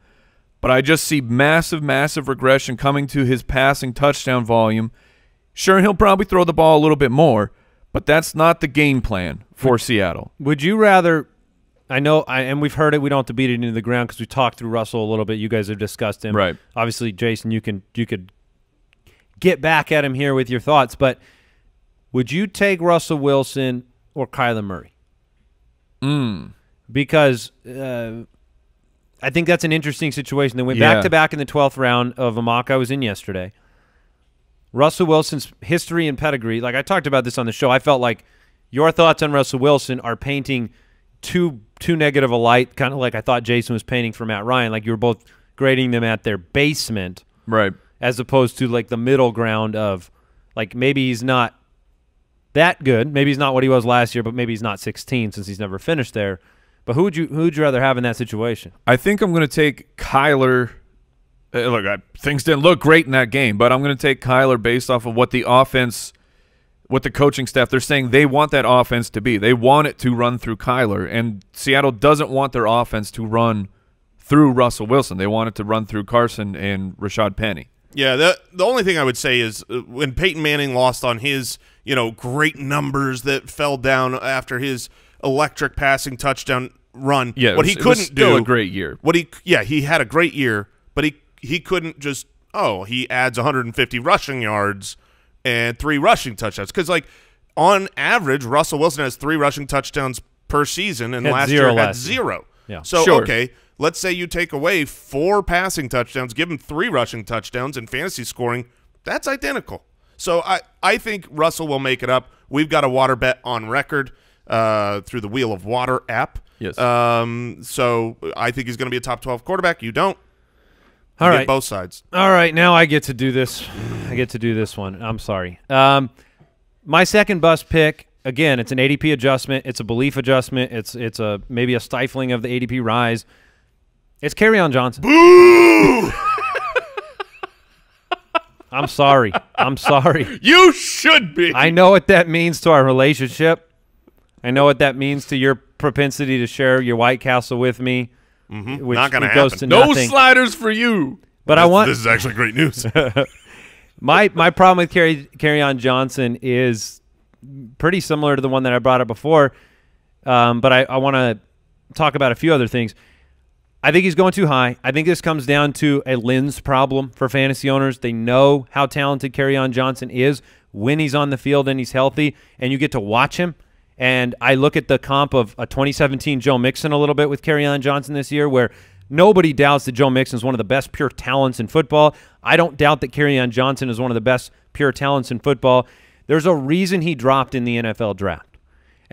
C: But I just see massive, massive regression coming to his passing touchdown volume. Sure, he'll probably throw the ball a little bit more, but that's not the game plan for
B: would,
C: Seattle.
B: Would you rather? I know, I, and we've heard it. We don't have to beat it into the ground because we talked through Russell a little bit. You guys have discussed him,
C: right?
B: Obviously, Jason, you can you could get back at him here with your thoughts, but would you take Russell Wilson or Kyler Murray?
C: Mm.
B: Because uh, I think that's an interesting situation. They went
C: Yeah.
B: back to back in the 12th round of a mock I was in yesterday. Russell Wilson's history and pedigree, like I talked about this on the show, I felt like your thoughts on Russell Wilson are painting too too negative a light, kind of like I thought Jason was painting for Matt Ryan. Like you were both grading them at their basement
C: Right.
B: as opposed to like the middle ground of like maybe he's not that good. Maybe he's not what he was last year, but maybe he's not 16 since he's never finished there. But who would you who would you rather have in that situation?
C: I think I'm going to take Kyler. Uh, look, I, things didn't look great in that game, but I'm going to take Kyler based off of what the offense, what the coaching staff, they're saying they want that offense to be. They want it to run through Kyler, and Seattle doesn't want their offense to run through Russell Wilson. They want it to run through Carson and Rashad Penny.
A: Yeah, the the only thing I would say is uh, when Peyton Manning lost on his, you know, great numbers that fell down after his electric passing touchdown run.
C: Yeah,
A: what
C: was-
A: he couldn't
C: still
A: do
C: a great year.
A: What he yeah, he had a great year, but he he couldn't just oh, he adds 150 rushing yards and three rushing touchdowns cuz like on average Russell Wilson has 3 rushing touchdowns per season and
B: Had
A: last year had
B: last year.
A: zero.
B: Yeah.
A: So
C: Sure.
A: okay, let's say you take away four passing touchdowns, give him three rushing touchdowns in fantasy scoring, that's identical. So I, I think Russell will make it up. We've got a water bet on record uh, through the Wheel of Water app.
C: Yes.
A: Um, so I think he's going to be a top 12 quarterback. You don't. You
B: All
A: get both sides.
B: All right, now I get to do this. I get to do this one. I'm sorry. Um, my second bus pick again. It's an ADP adjustment. It's a belief adjustment. It's it's a maybe a stifling of the ADP rise. It's Kerryon Johnson. <laughs> I'm sorry. I'm sorry. <laughs>
C: You should be.
B: I know what that means to our relationship. I know what that means to your propensity to share your White Castle with me. Mm-hmm. Which
A: Not gonna
B: goes
A: happen.
B: to
C: no
B: nothing.
C: sliders for you.
B: But I want
A: This is actually great news. <laughs>
B: My my problem with Carry Kerryon Johnson is pretty similar to the one that I brought up before, um, but I, I want to talk about a few other things. I think he's going too high. I think this comes down to a lens problem for fantasy owners. They know how talented Kerryon Johnson is when he's on the field and he's healthy, and you get to watch him. And I look at the comp of a 2017 Joe Mixon a little bit with Kerryon Johnson this year, where nobody doubts that Joe Mixon is one of the best pure talents in football. I don't doubt that Kerryon Johnson is one of the best pure talents in football. There's a reason he dropped in the NFL draft.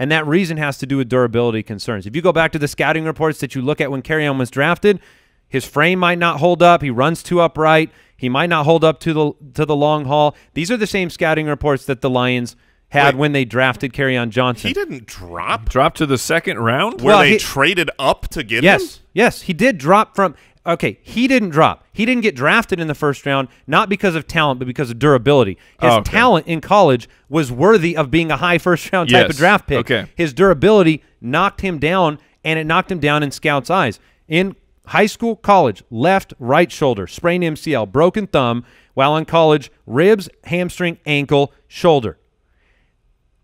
B: And that reason has to do with durability concerns. If you go back to the scouting reports that you look at when Carry was drafted, his frame might not hold up. He runs too upright. He might not hold up to the to the long haul. These are the same scouting reports that the Lions had
A: Wait.
B: when they drafted Carry Johnson.
A: he didn't drop
C: Drop to the second round.
A: where
B: Well,
A: they
B: he-
A: traded up to get him.
B: Yes, yes, he did drop from. Okay, he didn't drop. He didn't get drafted in the first round, not because of talent, but because of durability. His
C: Oh, okay.
B: talent in college was worthy of being a high first round type
C: Yes.
B: of draft pick.
C: Okay.
B: His durability knocked him down, and it knocked him down in scouts' eyes. In high school, college, left, right shoulder, sprained MCL, broken thumb, while in college, ribs, hamstring, ankle, shoulder.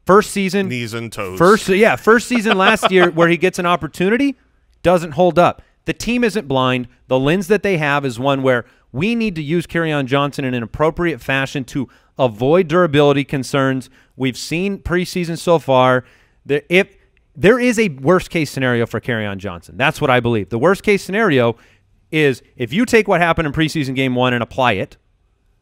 B: First season,
A: Knees and toes.
B: First, yeah, first season last year <laughs> where he gets an opportunity doesn't hold up. The team isn't blind. The lens that they have is one where we need to use on Johnson in an appropriate fashion to avoid durability concerns. We've seen preseason so far. There, if there is a worst case scenario for on Johnson, that's what I believe. The worst case scenario is if you take what happened in preseason game one and apply it,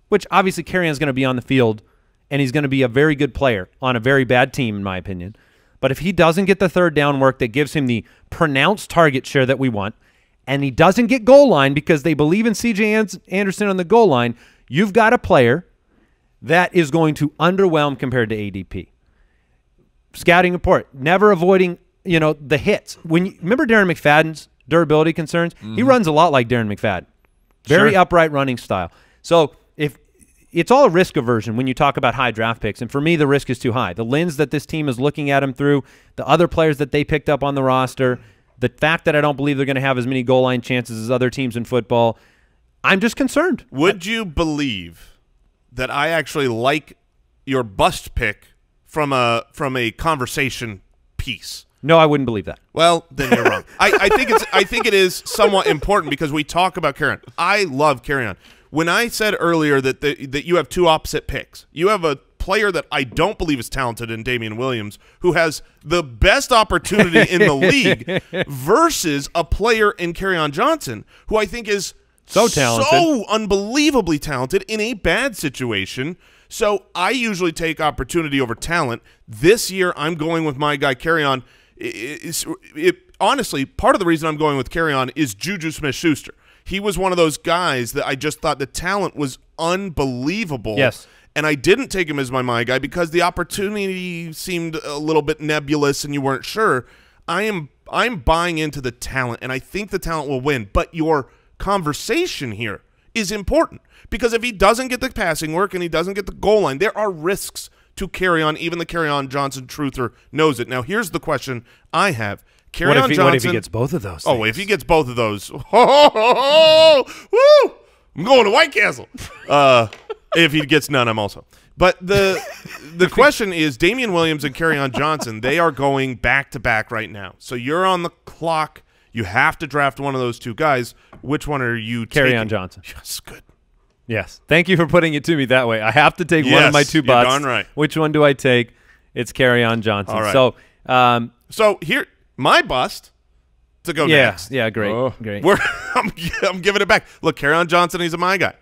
B: which obviously Kerryon's going to be on the field and he's going to be a very good player on a very bad team, in my opinion. But if he doesn't get the third down work that gives him the pronounced target share that we want, and he doesn't get goal line because they believe in CJ Anderson on the goal line, you've got a player that is going to underwhelm compared to ADP. Scouting report, never avoiding, you know, the hits. When you, remember Darren McFadden's durability concerns, he mm-hmm. runs a lot like Darren McFadden. Very
C: Sure.
B: upright running style. So if it's all a risk aversion when you talk about high draft picks, and for me, the risk is too high. The lens that this team is looking at him through, the other players that they picked up on the roster, the fact that I don't believe they're going to have as many goal line chances as other teams in football, I'm just concerned.
A: Would you believe that I actually like your bust pick from a from a conversation piece?
B: No, I wouldn't believe that.
A: Well, then you're wrong. I, I think it's I think it is somewhat important because we talk about Kerryon. I love Kerryon. When I said earlier that the, that you have two opposite picks, you have a player that I don't believe is talented in Damien Williams, who has the best opportunity in the league, <laughs> versus a player in Kerryon Johnson, who I think is
B: So talented.
A: so unbelievably talented in a bad situation. So I usually take opportunity over talent. This year, I'm going with my guy Kerryon. It, it, honestly, part of the reason I'm going with Kerryon is Juju Smith-Schuster. He was one of those guys that I just thought the talent was unbelievable.
B: Yes.
A: And I didn't take him as my my guy because the opportunity seemed a little bit nebulous and you weren't sure. I am I'm buying into the talent and I think the talent will win. But your conversation here is important because if he doesn't get the passing work and he doesn't get the goal line, there are risks to Kerryon. Even the Kerryon Johnson truther knows it. Now here's the question I have. Carry
B: What
A: on
B: if, he,
A: Johnson.
B: what if he gets both of those?
A: Oh,
B: things?
A: if he gets both of those, ho, ho, ho, ho, woo! I'm going to White Castle. Uh, if he gets none, I'm also. But the the question is, Damien Williams and on Johnson, they are going back to back right now. So you're on the clock. You have to draft one of those two guys. Which one are you?
B: Carry
A: taking?
B: on Johnson.
A: Yes, good.
B: Yes. Thank you for putting it to me that way. I have to take one of my two
A: you're
B: busts.
A: darn right.
B: Which one do I take? It's Kerryon Johnson.
A: All right.
B: So, um,
A: So here, my bust to go
B: yeah,
A: next.
B: yeah, great,
C: Oh.
B: great.
A: We're, <laughs> I'm, I'm giving it back. Look, on Johnson, he's a my guy.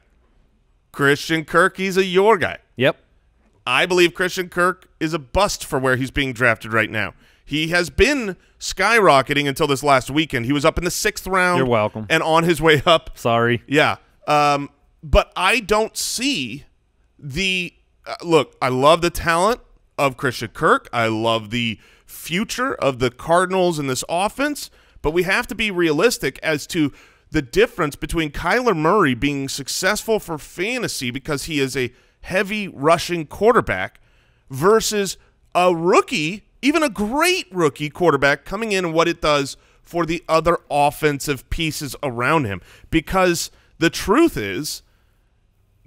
A: Christian Kirk, he's a your guy.
B: Yep.
A: I believe Christian Kirk is a bust for where he's being drafted right now. He has been skyrocketing until this last weekend. He was up in the sixth round.
B: You're welcome.
A: And on his way up.
B: Sorry.
A: Yeah. Um, but I don't see the uh, look. I love the talent of Christian Kirk. I love the future of the Cardinals in this offense. But we have to be realistic as to the difference between Kyler Murray being successful for fantasy because he is a heavy rushing quarterback versus a rookie, even a great rookie quarterback coming in and what it does for the other offensive pieces around him. Because the truth is,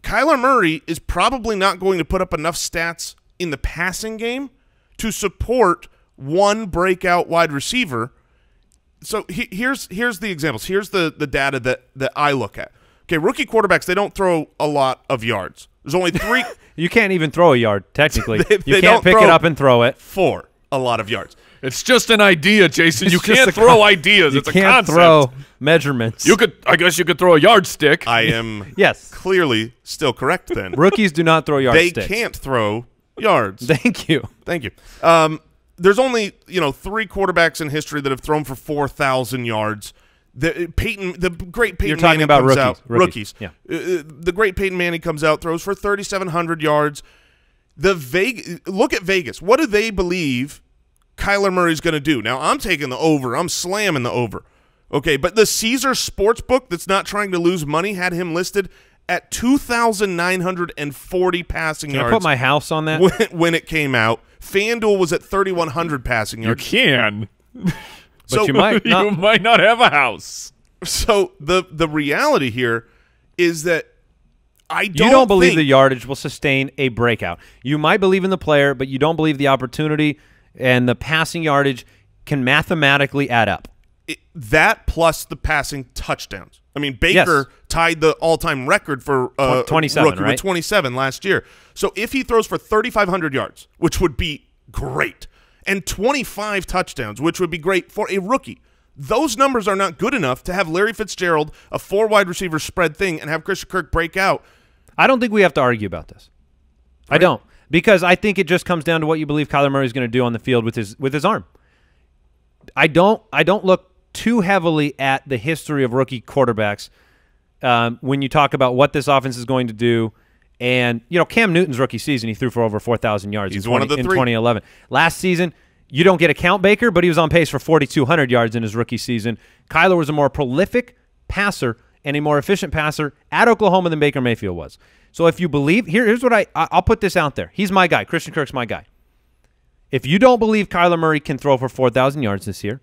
A: Kyler Murray is probably not going to put up enough stats in the passing game to support one breakout wide receiver. So he, here's here's the examples. Here's the the data that that I look at. Okay, rookie quarterbacks they don't throw a lot of yards. There's only three, <laughs>
B: You can't even throw a yard, technically. <laughs>
A: They-
B: you
A: they
B: can't pick it up and throw it.
A: four, a lot of yards.
C: It's just an idea, Jason. <laughs>
B: It's
C: you can't throw ideas.
B: You
C: it's a
B: can't
C: concept.
B: throw measurements.
C: You could, I guess, you could throw a yardstick.
A: I am
B: Yes.
A: clearly still correct then.
B: Rookies do not throw
A: they
B: yardsticks.
A: can't throw yards.
B: Thank you.
A: Thank you. Um, there's only you know three quarterbacks in history that have thrown for four thousand yards. The Peyton, the great Peyton
B: You're talking
A: Manning
B: about
A: comes
B: rookies.
A: out.
B: Rookies. Yeah.
A: Uh, uh, the great Peyton Manning comes out, throws for 3,700 yards. The Vegas, look at Vegas. What do they believe Kyler Murray's going to do? Now I'm taking the over. I'm slamming the over. Okay, but the Caesar Sportsbook that's not trying to lose money had him listed at 2,940 passing
B: Can I
A: yards
B: put my house on that?
A: when, when it came out. FanDuel was at 3,100 passing yards.
C: You can. <laughs>
B: But
A: so,
B: you might <laughs>
C: you
B: not.
C: might not have a house.
A: so the the reality here is that I don't
B: You don't believe the yardage will sustain a breakout. You might believe in the player, but you don't believe the opportunity and the passing yardage can mathematically add up.
A: It, that plus the passing touchdowns. I mean, Baker
B: Yes.
A: tied the all-time record for uh,
B: 27,
A: rookie
B: right?
A: with 27 last year. So if he throws for 3,500 yards, which would be great, and 25 touchdowns, which would be great for a rookie, those numbers are not good enough to have Larry Fitzgerald, a four wide receiver spread thing, and have Christian Kirk break out.
B: I don't think we have to argue about this. I don't because I think it just comes down to what you believe Kyler Murray is going to do on the field with his with his arm. I don't I don't look too heavily at the history of rookie quarterbacks um, when you talk about what this offense is going to do. And you know Cam Newton's rookie season, he threw for over four thousand yards.
A: He's
B: in,
A: one of the
B: in
A: three.
B: 2011. Last season, you don't get a count Baker, but he was on pace for forty two hundred yards in his rookie season. Kyler was a more prolific passer and a more efficient passer at Oklahoma than Baker Mayfield was. So if you believe, here, here's what I I- I'll put this out there. He's my guy. Christian Kirk's my guy. If you don't believe Kyler Murray can throw for four thousand yards this year,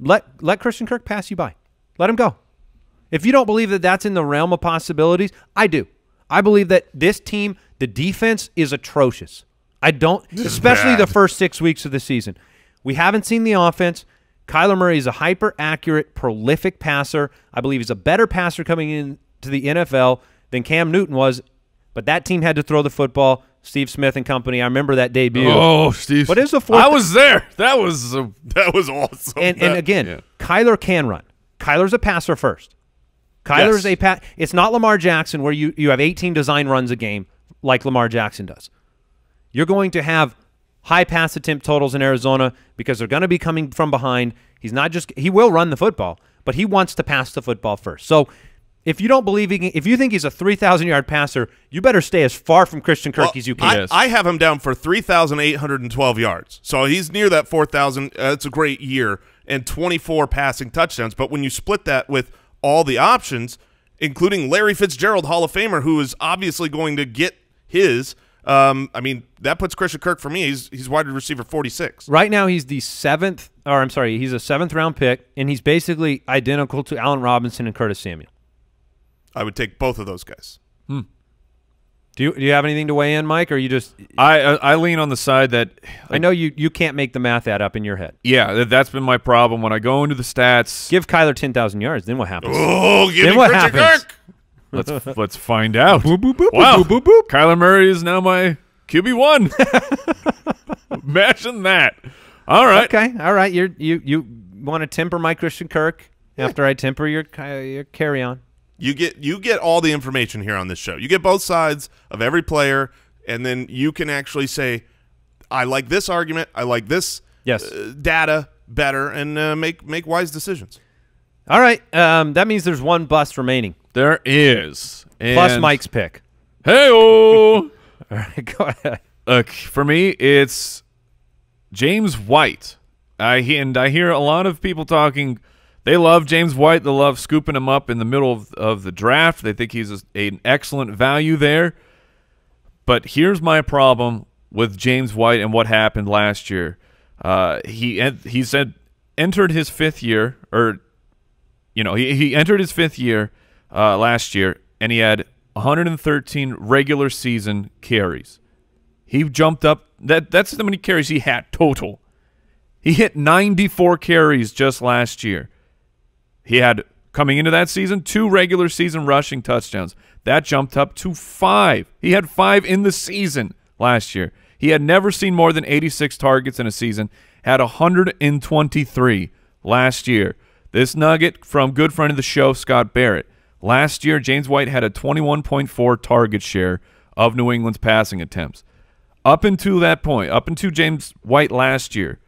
B: let let Christian Kirk pass you by. Let him go. If you don't believe that that's in the realm of possibilities, I do. I believe that this team, the defense is atrocious. I don't, especially the first six weeks of the season. We haven't seen the offense. Kyler Murray is a hyper accurate, prolific passer. I believe he's a better passer coming into the NFL than Cam Newton was. But that team had to throw the football. Steve Smith and company. I remember that debut.
C: Oh, Steve.
B: What is the fourth-
C: I was there. That was
A: That was awesome.
B: and and again,
C: yeah.
B: Kyler can run. Kyler's a passer first. Kyler's
A: Yes.
B: a pat. It's not Lamar Jackson where you you have 18 design runs a game like Lamar Jackson does. You're going to have high pass attempt totals in Arizona because they're going to be coming from behind. He's not just he will run the football, but he wants to pass the football first. So if you don't believe he can, if you think he's a 3,000 yard passer, you better stay as far from Christian Kirk
A: Well,
B: as you can.
A: I, I have him down for 3,812 yards. So he's near that 4,000. Uh, it's a great year and 24 passing touchdowns. But when you split that with all the options, including Larry Fitzgerald, Hall of Famer, who is obviously going to get his, um, I mean, that puts Christian Kirk for me. He's, he's wide receiver 46.
B: Right now, he's the seventh, or I'm sorry, he's a seventh round pick, and he's basically identical to Allen Robinson and Curtis Samuel.
A: I would take both of those guys. Hmm.
B: Do you, do you have anything to weigh in, Mike, or you just?
C: I, I I lean on the side that
B: I know you you can't make the math add up in your head.
C: yeah, that, that's been my problem when I go into the stats.
B: Give Kyler ten thousand yards, then what happens?
A: Oh, give
B: Then
A: me
B: what
A: Christian
B: happens?
A: Kirk.
C: Let's let's find out.
B: boop, boop,
C: wow,
B: boop, boop, boop.
C: Kyler Murray is now my QB one. <laughs> Imagine that. All right.
B: Okay, all right. You're you you want to temper my Christian Kirk after I temper your your Kerryon.
A: You get you get all the information here on this show. You get both sides of every player, and then you can actually say, "I like this argument. I like this
B: Yes.
A: uh, data better," and uh, make make wise decisions.
B: All right. Um, that means there's one bust remaining,
C: There is.
B: plus
C: And-
B: Mike's pick.
C: Hey-oh. <laughs>
B: All right, go ahead.
C: Look, for me, it's James White. I he- and I hear a lot of people talking. They love James White. They love scooping him up in the middle of, of the draft. They think he's a, an excellent value there. But here's my problem with James White and what happened last year. Uh, he he said entered his fifth year, or you know, he, he entered his fifth year uh, last year, and he had 113 regular season carries. He jumped up. That that's how many carries he had total. He hit 94 carries just last year. He had coming into that season two regular season rushing touchdowns. That jumped up to five. He had five in the season last year. He had never seen more than 86 targets in a season. Had 123 last year. This nugget from good friend of the show Scott Barrett. Last year, James White had a 21.4 target share of New England's passing attempts. Up until that point, up until James White last year,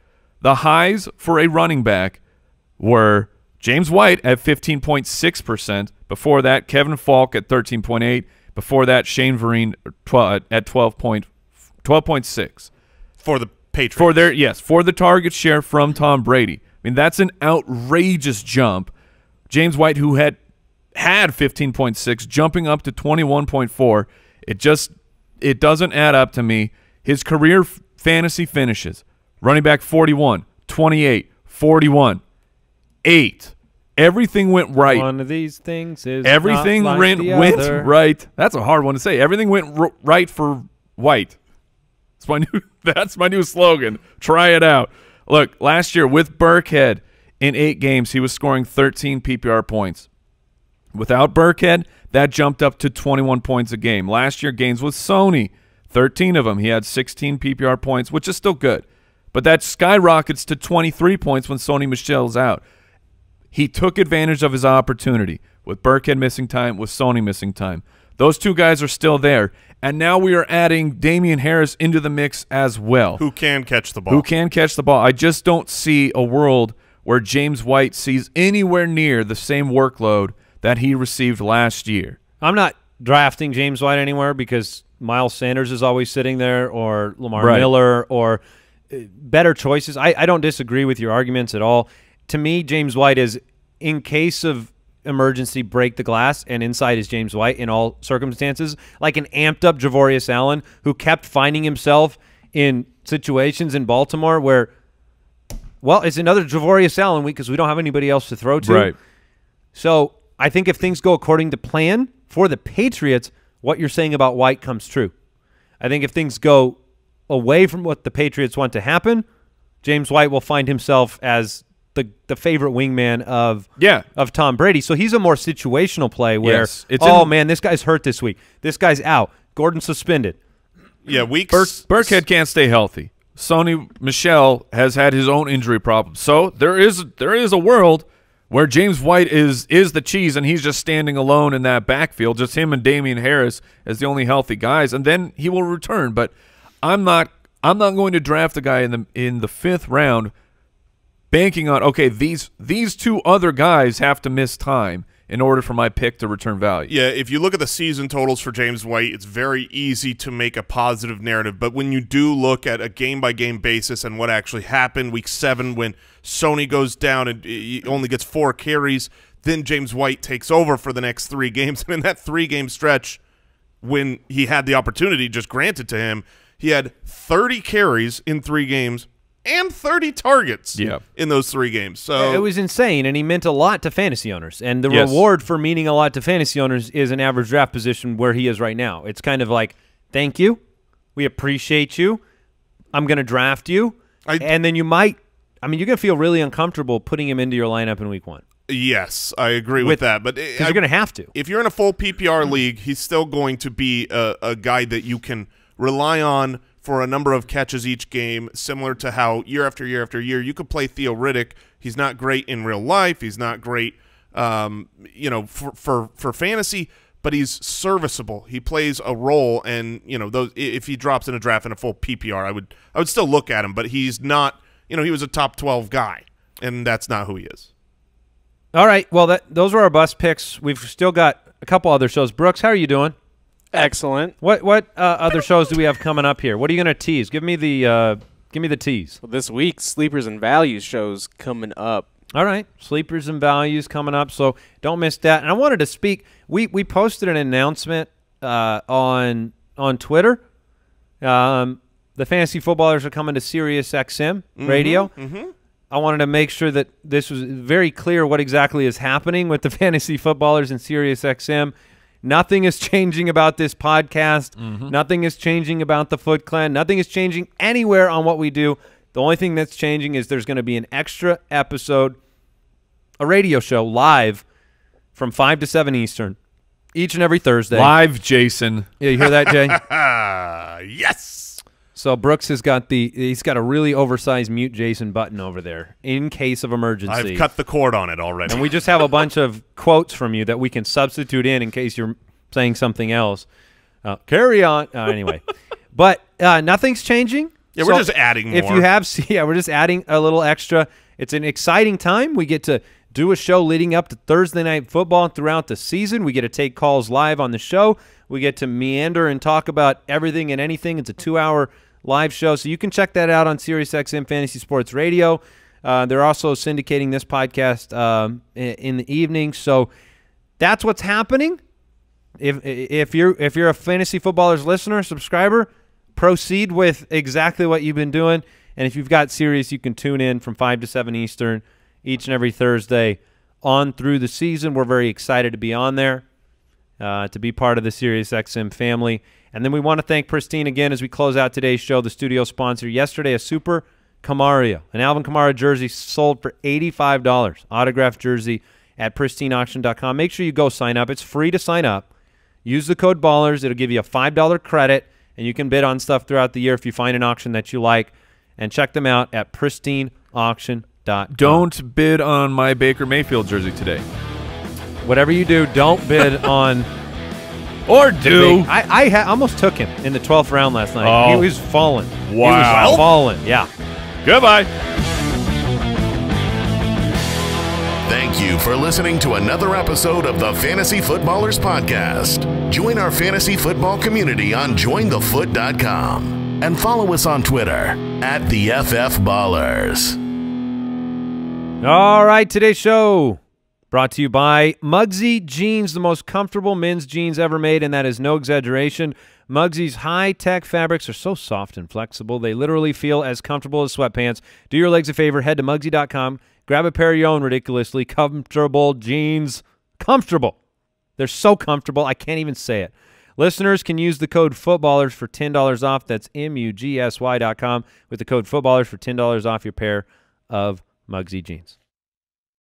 C: the highs for a running back were James White at 15.6%. Before that, Kevin Faulk at 13.8. Before that, Shane Vereen at 12 point, 12.6.
A: for the Patriots.
C: For their yes, for the target share from Tom Brady. I mean, that's an outrageous jump. James White, who had had 15.6, jumping up to 21.4. It just it doesn't add up to me. His career fantasy finishes: running back 41, 28, 41, eight. Everything went right.
B: One of these things is
C: Everything
B: like
C: went went right. That's a hard one to say. Everything went r- right for White. That's my <laughs> new. That's my new slogan. Try it out. Look, last year with Burkhead in eight games, he was scoring 13 PPR points. Without Burkhead, that jumped up to 21 points a game. Last year, games with Sony, 13 of them. He had 16 PPR points, which is still good. But that skyrockets to 23 points when Sony Michel's out. He took advantage of his opportunity with Burkhead missing time, with Sony missing time. Those two guys are still there. And now we are adding Damien Harris into the mix as well
A: Who can catch the ball?
C: who can catch the ball. I just don't see a world where James White sees anywhere near the same workload that he received last year.
B: I'm not drafting James White anywhere because Miles Sanders is always sitting there, or Lamar
C: Right.
B: Miller, or uh, better choices. I, I don't disagree with your arguments at all. To me, James White is in case of emergency break the glass and inside is James White in all circumstances. Like an amped up Javorius Allen who kept finding himself in situations in Baltimore where well it's another Javorius Allen week because we don't have anybody else to throw to. So I think if things go according to plan for the Patriots, what you're saying about White comes true. I think if things go away from what the Patriots want to happen, James White will find himself as the the favorite wingman of
C: Yeah.
B: of Tom Brady. So he's a more situational play where
C: Yes, it's
B: oh man, this guy's hurt this week. This guy's out. Gordon suspended.
A: yeah, weeks.
C: Burk, Burkhead can't stay healthy. Sony Michel has had his own injury problems. So there is there is a world where James White is is the cheese and he's just standing alone in that backfield, just him and Damien Harris as the only healthy guys, and then he will return. But I'm not I'm not going to draft a guy in the in the fifth round banking on okay, these these two other guys have to miss time in order for my pick to return value.
A: Yeah, if you look at the season totals for James White, it's very easy to make a positive narrative. But when you do look at a game by game basis and what actually happened week seven when Sony goes down and eh, he only gets four carries, then James White takes over for the next three games. <laughs> And in that three game stretch, when he had the opportunity just granted to him, he had 30 carries in three games and 30 targets
C: Yeah.
A: in those three games. So
B: It was insane, and he meant a lot to fantasy owners. And the
C: Yes.
B: reward for meaning a lot to fantasy owners is an average draft position where he is right now. It's kind of like, thank you, we appreciate you, I'm going to draft you,
A: I-
B: and then you might. I mean, you're going to feel really uncomfortable putting him into your lineup in week one
A: yes, I agree with,
B: With-
A: that. But
B: because
A: I-
B: you're going to have to.
A: if you're in a full PPR league, he's still going to be a, a guy that you can rely on for a number of catches each game, similar to how year after year after year you could play Theo Riddick. He's not great in real life. He's not great, um, you know, for, for for fantasy, but he's serviceable. He plays a role, and you know, those if he drops in a draft in a full PPR, I would I would still look at him, but he's not. You know, he was a top twelve guy, and that's not who he is.
B: All right, well, that those were our bus picks. We've still got a couple other shows. Brooks, how are you doing?
F: Excellent.
B: What what uh, other shows do we have coming up here? What are you going to tease? Give me the uh, give me the tease.
F: Well, this week, sleepers and values shows coming up.
B: All right, sleepers and values coming up, so don't miss that. And I wanted to speak. We we posted an announcement uh, on on Twitter. Um, the fantasy footballers are coming to Sirius XM radio. Mm-hmm. I wanted to make sure that this was very clear what exactly is happening with the <laughs> fantasy footballers and Sirius XM. Nothing is changing about this podcast. Mm-hmm. Nothing is changing about the Foot Clan. Nothing is changing anywhere on what we do. The only thing that's changing is there's going to be an extra episode, a radio show live from 5 to 7 Eastern each and every Thursday.
C: Live, Jason.
B: Yeah, you hear that, Jay? <laughs>
A: Yes.
B: So Brooks has got the he's got a really oversized mute Jason button over there in case of emergency.
A: I've cut the cord on it already.
B: and we just have a bunch of <laughs> quotes from you that we can substitute in in case you're saying something else. Uh, carry on. Uh, anyway, <laughs> but uh, nothing's changing.
A: Yeah, we're just adding
B: If you have, <laughs> yeah, we're just adding a little extra. It's an exciting time. We get to do a show leading up to Thursday night football throughout the season. We get to take calls live on the show. We get to meander and talk about everything and anything. It's a two-hour live show, so you can check that out on SiriusXM Fantasy Sports Radio. Uh, they're also syndicating this podcast um, in the evening. So that's what's happening. If if you're if you're a fantasy footballers listener, subscriber, proceed with exactly what you've been doing. And if you've got Sirius, you can tune in from five to seven Eastern each and every Thursday on through the season. We're very excited to be on there, uh, to be part of the Sirius XM family. And then we want to thank Pristine again as we close out today's show. The studio sponsor yesterday, a super Camaria, an Alvin Kamara jersey sold for eighty-five dollars, autographed jersey at pristineauction.com. Make sure you go sign up. It's free to sign up. Use the code Ballers. It'll give you a five dollar credit, and you can bid on stuff throughout the year if you find an auction that you like. And check them out at pristineauction.com.
C: Don't bid on my Baker Mayfield jersey today.
B: whatever you do, don't bid <laughs> on.
C: Or do.
B: I I ha- almost took him in the twelfth round last night.
C: Oh.
B: He was falling. He
C: Wow.
B: was falling. Yeah.
C: Goodbye.
E: Thank you for listening to another episode of the Fantasy Footballers Podcast. Join our fantasy football community on jointhefoot.com and follow us on Twitter at the FF Ballers.
B: All right, today's show brought to you by Mugsy Jeans, the most comfortable men's jeans ever made, and that is no exaggeration. Mugsy's high-tech fabrics are so soft and flexible, they literally feel as comfortable as sweatpants. Do your legs a favor, head to Mugsy.com, grab a pair of your own ridiculously comfortable jeans. Comfortable. They're so comfortable, I can't even say it. Listeners can use the code footballers for $10 off. That's M-U-G-S-Y dot com with the code footballers for $10 off your pair of Mugsy jeans.